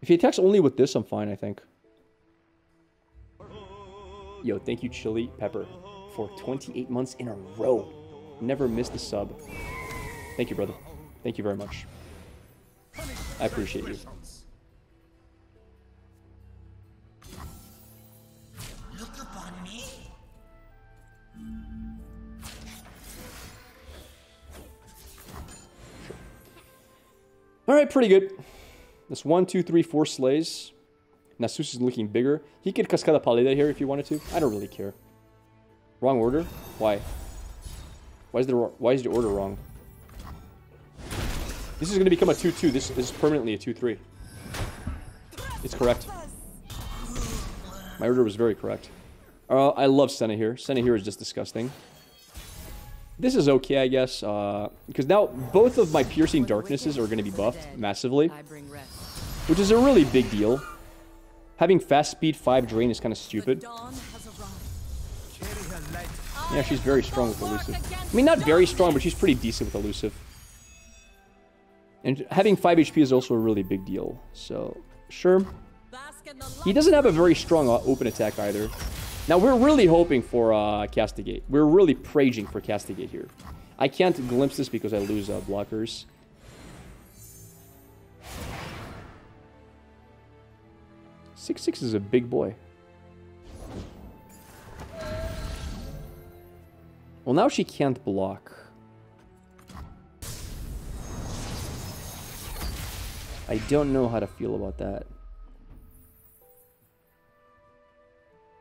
A: If he attacks only with this, I'm fine, I think. Yo, thank you, Chili Pepper, for 28 months in a row. Never missed a sub. Thank you, brother. Thank you very much. I appreciate you. Right, pretty good. That's one, two, three, four slays. Nasus is looking bigger. He could Cascada Palida here if he wanted to. I don't really care. Wrong order? Why? Why is the why is the order wrong? This is going to become a 2-2. This, this is permanently a 2-3. It's correct. My order was very correct. Uh, I love Senna here. Senna here is just disgusting. This is okay, I guess, uh, because now both of my piercing darknesses are going to be buffed massively, which is a really big deal. Having fast speed 5 drain is kind of stupid. Yeah, she's very strong with elusive. I mean, not very strong, but she's pretty decent with elusive. And having 5 HP is also a really big deal. So, sure. He doesn't have a very strong uh, open attack either. Now, we're really hoping for uh, Castigate. We're really praging for Castigate here. I can't glimpse this because I lose uh, blockers. Six six is a big boy. Well, now she can't block. I don't know how to feel about that.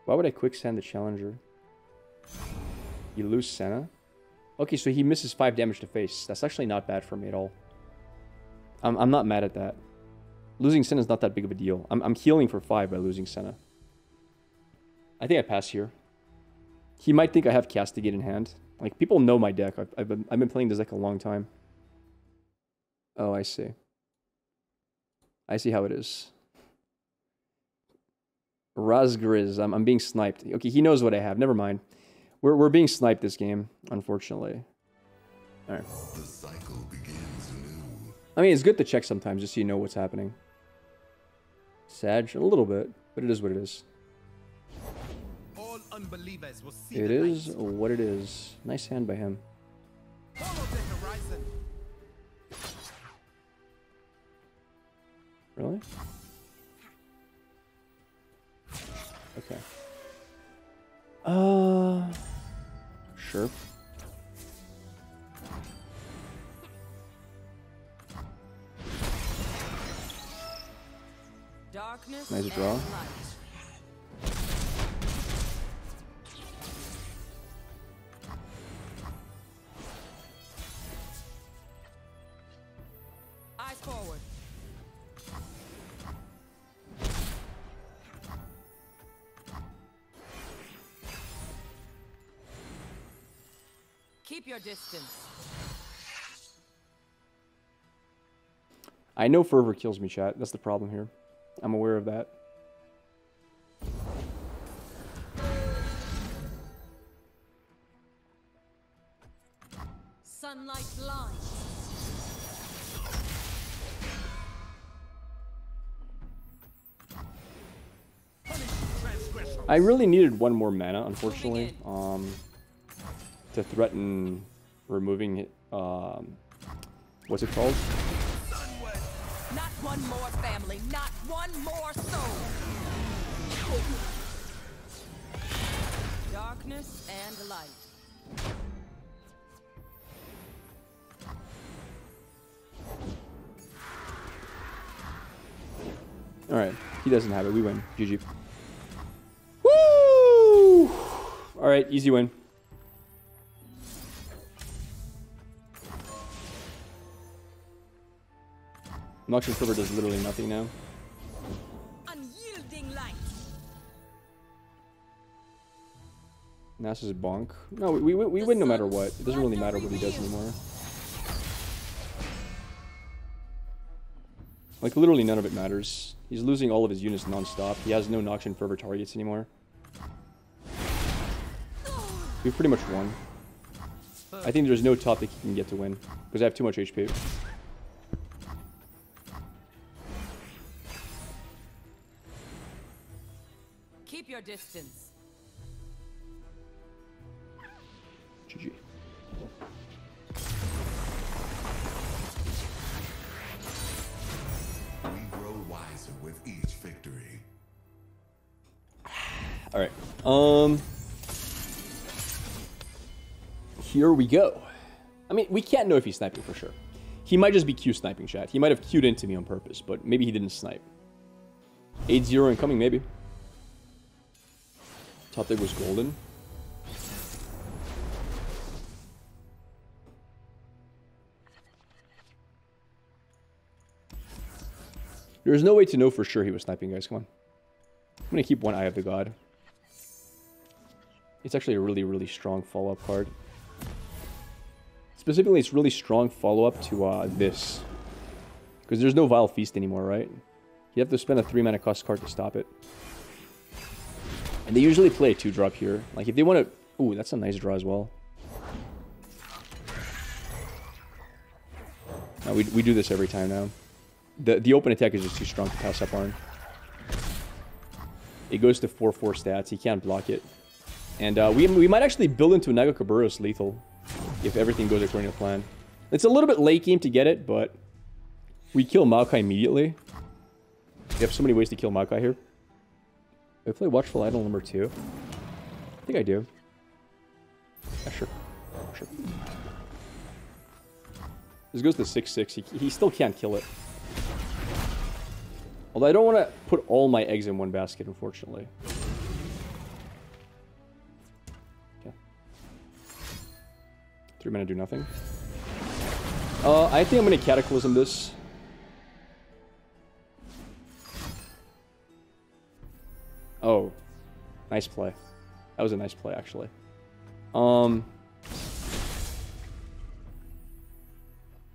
A: Why would I quicksand the challenger? You lose Senna? Okay, so he misses 5 damage to face. That's actually not bad for me at all. I'm, I'm not mad at that. Losing Senna is not that big of a deal. I'm, I'm healing for 5 by losing Senna. I think I pass here. He might think I have Castigate in hand. Like, people know my deck. I've, I've, been, I've been playing this deck a long time. Oh, I see. I see how it is. Razgriz, I'm, I'm being sniped. Okay, he knows what I have. Never mind. We're, we're being sniped this game, unfortunately. Alright.
E: The cycle begins anew.
A: I mean, it's good to check sometimes just so you know what's happening. Sag, a little bit, but it is what it is.
L: All unbelievers will see
A: It
L: light.
A: what it is. Nice hand by him.
L: Follow the horizon.
A: Really? Okay. Uh, sure.
J: Darkness
A: Nice
J: and
A: draw.
J: Keep your distance.
A: I know Fervor kills me, chat. That's the problem here. I'm aware of that.
J: Sunlight blinds.
A: I really needed one more mana, unfortunately, um, to threaten removing it. Um, what's it called?
C: Not one more family, not one more soul.
J: Darkness and light.
A: All right, he doesn't have it. We win. GG. Woo! Alright, easy win. Noxian Fervor does literally nothing now. Nasus bonk. No, we, we, we win no matter what. It doesn't really matter what he does anymore. Like, literally none of it matters. He's losing all of his units non-stop. He has no Noxian Fervor targets anymore. We've pretty much won. I think there's no top that he can get to win. Because I have too much HP.
C: Distance.
A: GG.
E: We grow wiser with each victory.
A: Alright. Um... Here we go. I mean, we can't know if he's sniping for sure. He might just be Q sniping, chat. He might have queued into me on purpose, but maybe he didn't snipe. 8-0 incoming, maybe. Top deck was golden. There's no way to know for sure he was sniping, guys. Come on. I'm gonna keep one eye of the god. It's actually a really, really strong follow-up card. Specifically, it's really strong follow-up to uh, this. Because there's no Vile Feast anymore, right? You have to spend a 3 mana cost card to stop it. And they usually play a 2-drop here. Like, if they want to... Ooh, that's a nice draw as well. No, we, we do this every time now. The, the open attack is just too strong to pass up on. It goes to 4-4 stats. He can't block it. And uh, we, we might actually build into Nagakabouros lethal if everything goes according to plan. It's a little bit late game to get it, but we kill Maokai immediately. We have so many ways to kill Maokai here. I play Watchful Idol number two. I think I do. Yeah, sure. Sure. This goes to 6-6. He, he still can't kill it. Although I don't want to put all my eggs in one basket, unfortunately. Okay. Three mana do nothing. Uh, I think I'm going to Cataclysm this. Nice play. That was a nice play, actually. Um...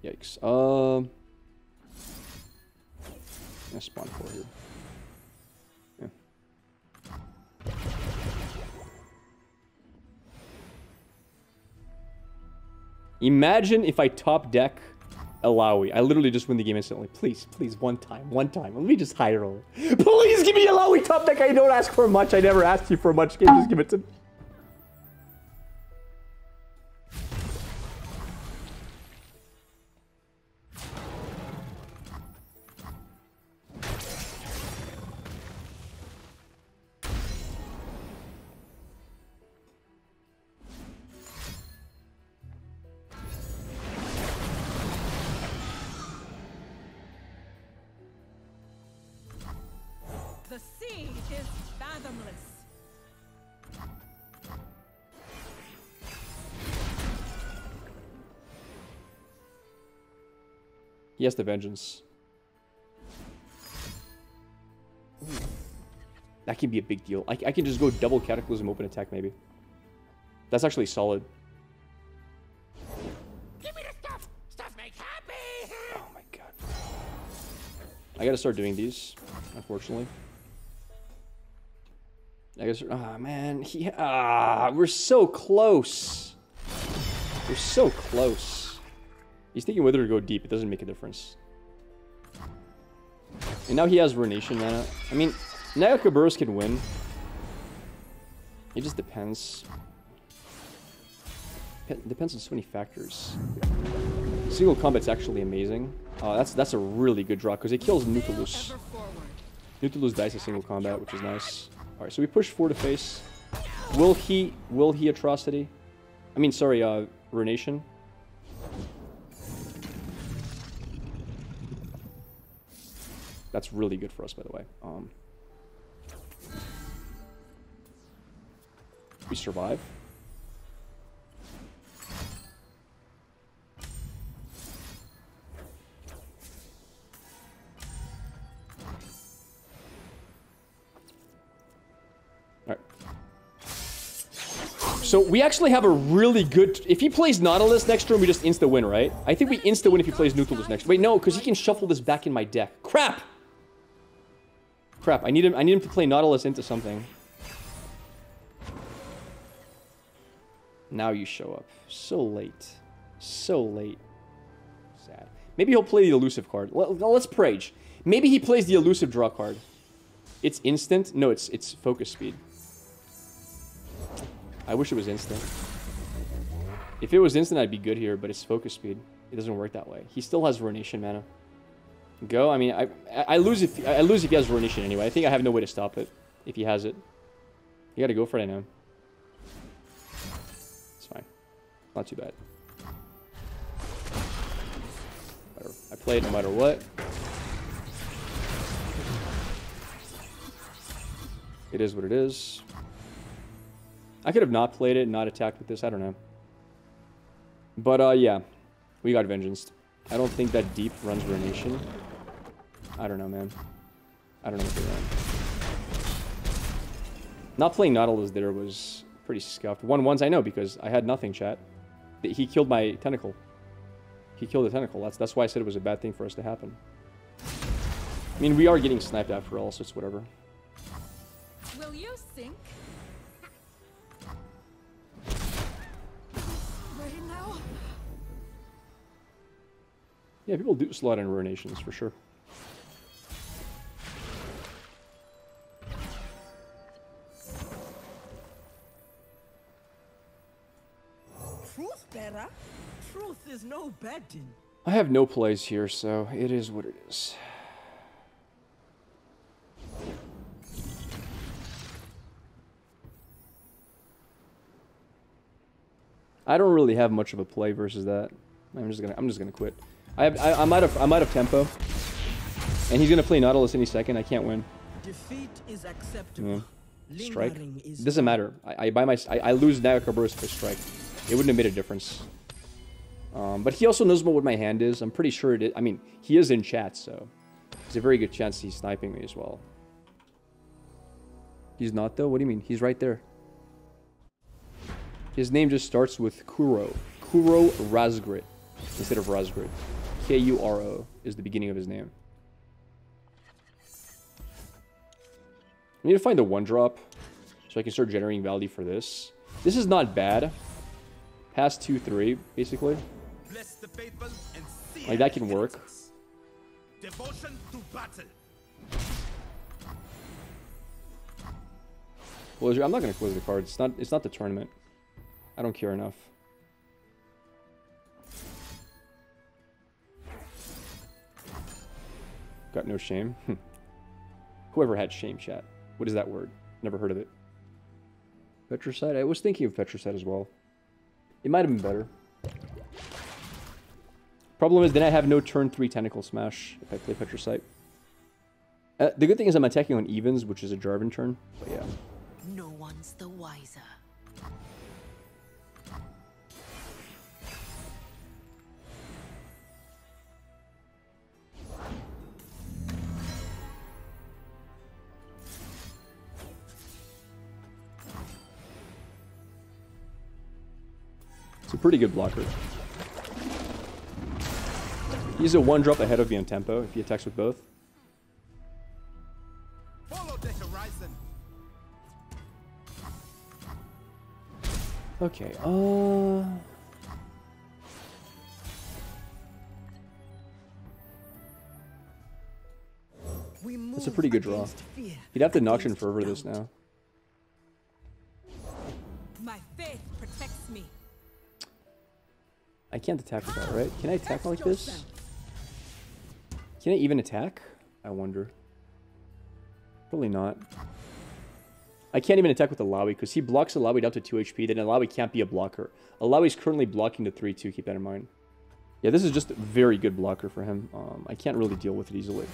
A: Yikes. Um... I'm spawn here. Yeah. Imagine if I top deck Illaoi. I literally just win the game instantly. Please, please, one time, one time. Let me just high roll. Please give me Illaoi top deck. I don't ask for much. I never asked you for much. You just give it to me? He has the vengeance. That can be a big deal. I, I can just go double Cataclysm open attack, maybe. That's actually solid.
G: Give me the stuff. Stuff.
A: Oh my god. I gotta start doing these, unfortunately. I guess. Ah, man. He, ah, we're so close. We're so close. He's thinking whether to go deep. It doesn't make a difference. And now he has Ruination mana. I mean, Nagakabouros can win. It just depends. It depends on so many factors. Single combat's actually amazing. Uh, that's that's a really good draw because it kills Nautilus. Nautilus dies in single combat, which is nice. All right, so we push four to face. Will he? Will he atrocity? I mean, sorry, uh, Ruination. That's really good for us, by the way. Um, We survive. Alright. So we actually have a really good... If he plays Nautilus next turn, we just insta-win, right? I think we insta-win if he plays Nautilus next. Wait, no, because he can shuffle this back in my deck. Crap! Crap, I need him, I need him to play Nautilus into something. Now you show up. So late. So late. Sad. Maybe he'll play the elusive card. Let, let's Prage. Maybe he plays the elusive draw card. It's instant. No, it's it's focus speed. I wish it was instant. If it was instant, I'd be good here, but it's focus speed. It doesn't work that way. He still has Ruination mana. Go. I mean, I I lose if I lose if he has Ruination anyway. I think I have no way to stop it if he has it. You got to go for it now. It's fine. Not too bad. I play it no matter what. It is what it is. I could have not played it and not attacked with this. I don't know. But, uh, yeah. We got Vengeance. I don't think that deep runs Ruination. I don't know, man. I don't know what they run. Not playing Nautilus there was pretty scuffed. One ones I know because I had nothing, chat. He killed my tentacle. He killed the tentacle. That's that's why I said it was a bad thing for us to happen. I mean, we are getting sniped after all, so it's whatever.
C: Will you sink? Right now?
A: Yeah, people do slot in ruinations for sure.
M: No.
A: I have no plays here, so it is what it is. I don't really have much of a play versus that. I'm just gonna I'm just gonna quit. I have I, I'm out of I'm out of tempo, and he's gonna play Nautilus any second. I can't win.
M: Defeat is acceptable.
A: Yeah. Strike.
M: Is
A: Doesn't matter. I, I buy my I, I lose Nagakabouros for strike. It wouldn't have made a difference. Um, but he also knows about what my hand is. I'm pretty sure it is. I mean, he is in chat, so there's a very good chance he's sniping me as well. He's not though. What do you mean? He's right there. His name just starts with Kuro. Kuro Razgrit instead of Razgrit. K-U-R-O is the beginning of his name. I need to find the one drop so I can start generating value for this. This is not bad. Past 2-3, basically.
L: Bless the faithful and see
A: Like, that can work.
L: Devotion to battle.
A: I'm not going to close the cards. It's not, it's not the tournament. I don't care enough. Got no shame. Hmm. Whoever had shame, chat. What is that word? Never heard of it. Petricide? I was thinking of Petricide as well. It might have been better. Problem is, then I have no turn 3 Tentacle Smash if I play Petricide. Uh, the good thing is I'm attacking on evens, which is a Jarvan turn. But yeah.
J: No one's the wiser.
A: It's a pretty good blocker. He's a one drop ahead of me on tempo if he attacks with both.
L: Follow the horizon.
A: Okay, uh... That's a pretty good draw.
M: fear,
A: He'd have to Noxian Fervor this now.
C: My faith protects me.
A: I can't attack with that, right? Can I attack like this? Can I even attack? I wonder. Probably not. I can't even attack with Illaoi because he blocks Illaoi down to 2 HP, then Illaoi can't be a blocker. Illaoi's currently blocking the 3-2, keep that in mind. Yeah, this is just a very good blocker for him. Um, I can't really deal with it easily.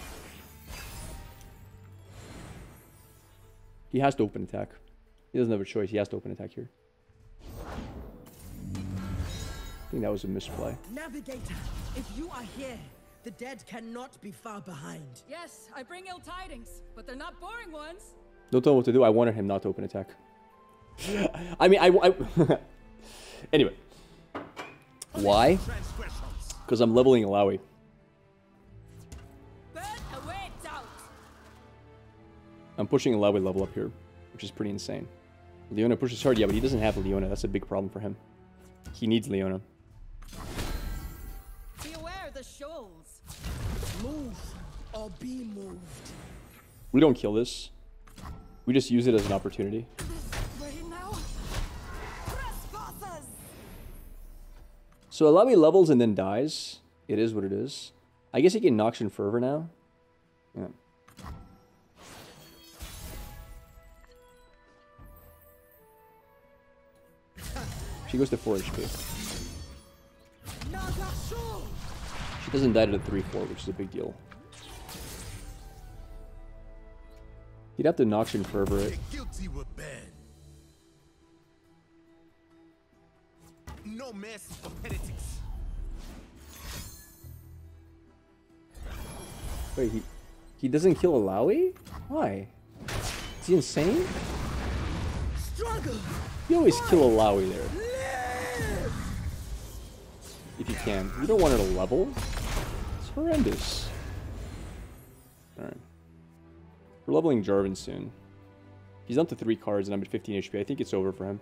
A: He has to open attack. He doesn't have a choice. He has to open attack here. I think that was a misplay.
M: Navigator, if you are here, the dead cannot be far behind.
C: Yes, I bring ill tidings, but they're not boring ones.
A: Don't tell him what to do. I wanted him not to open attack. I mean, I. I anyway. Why? Because I'm leveling Illaoi.
C: Burn away doubt.
A: I'm pushing Illaoi level up here, which is pretty insane. Leona pushes hard, yeah, but he doesn't have Leona. That's a big problem for him. He needs Leona.
M: Or be moved.
A: We don't kill this. We just use it as an opportunity. So Illaoi levels and then dies. It is what it is. I guess he can Noxian Fervor now. Yeah. She goes to 4 HP. She doesn't die to the 3-4, which is a big deal. You'd have to Noxian Fervor it.
L: Guilty were banned. No mercy for heretics.
A: Wait, he, he doesn't kill Illaoi? Why? Is he insane?
M: Struggle.
A: You always kill Illaoi there. If you can. You don't want it to level. It's horrendous. Leveling Jarvan soon. He's down to three cards and I'm at 15 HP. I think it's over for him.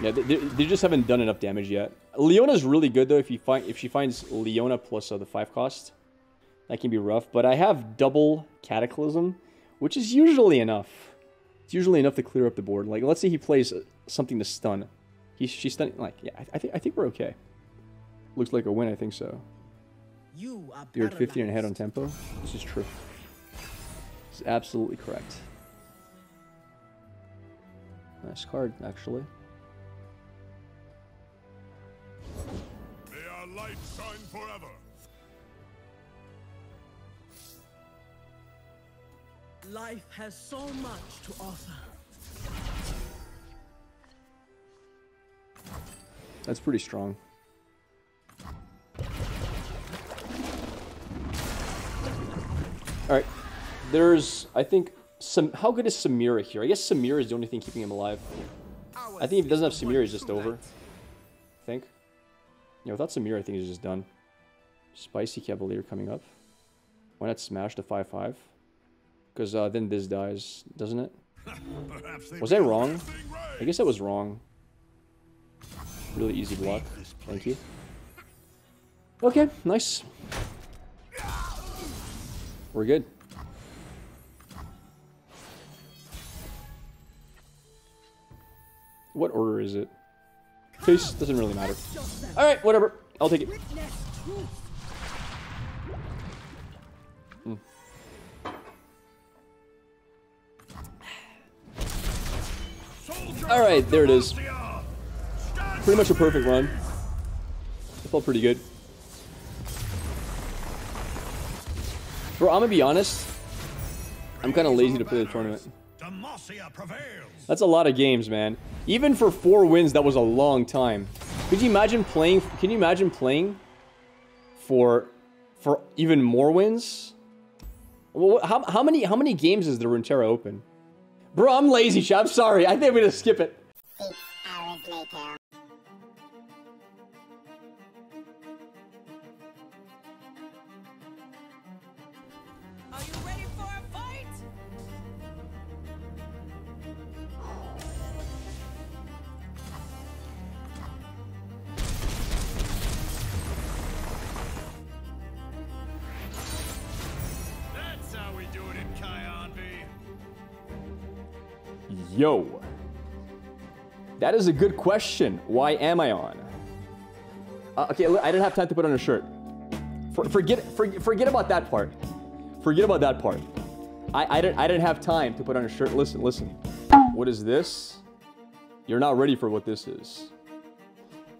A: Yeah, they, they just haven't done enough damage yet. Leona's really good though if you find if she finds Leona plus uh, the five cost. That can be rough, but I have double Cataclysm, which is usually enough. It's usually enough to clear up the board. Like, let's say he plays uh, something to stun. He's she's stunning. Like, yeah, I, I think I think we're okay. Looks like a win. I think so.
M: You are
A: You're at 15 and ahead on tempo. This is true. This is absolutely correct. Nice card, actually.
G: May our light shine forever.
M: Life has so much to offer.
A: That's pretty strong. Alright. There's, I think, some. How good is Samira here? I guess Samira is the only thing keeping him alive. I think if he doesn't have Samira, he's just over. I think. Yeah, without Samira, I think he's just done. Spicy Cavalier coming up. Why not smash the 5-5? Because uh, then this dies, doesn't it? Was I wrong? I guess I was wrong. Really easy block. Thank you. Okay, nice. We're good. What order is it? Case doesn't really matter. Alright, whatever. I'll take it. Mm. Alright, there it is. Pretty much a perfect run. It felt pretty good. Bro, I'm gonna be honest. I'm kind of lazy to play the tournament. That's a lot of games, man. Even for four wins, that was a long time. Could you imagine playing? Can you imagine playing for for even more wins? Well, how, how many how many games is the Runeterra Open? Bro, I'm lazy. Sh- I'm sorry. I think I'm gonna skip it.
F: hours later.
A: Yo. That is a good question. Why am I on? Uh, okay, I didn't have time to put on a shirt. For, forget, for, forget about that part. Forget about that part. I, I, didn't, I didn't have time to put on a shirt. Listen, listen. What is this? You're not ready for what this is.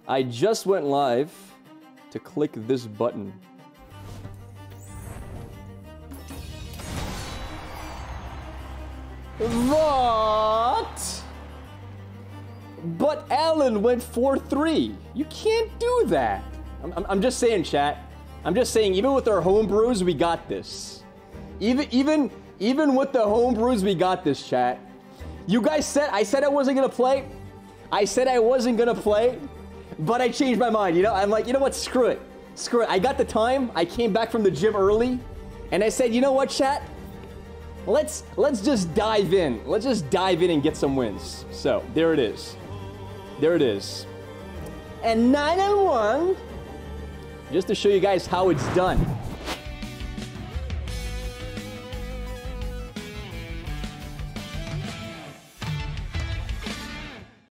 A: I just went live to click this button. What? But Alan went 4-3. You can't do that. I'm, I'm, I'm just saying, chat. I'm just saying, even with our home brews, we got this. Even even even with the home brews, we got this, chat. You guys said I said I wasn't gonna play. I said I wasn't gonna play, but I changed my mind. You know, I'm like, you know what? Screw it. Screw it. I got the time. I came back from the gym early, and I said, you know what, chat? Let's let's just dive in. Let's just dive in and get some wins. So there it is. There it is. And nine and one. Just to show you guys how it's done.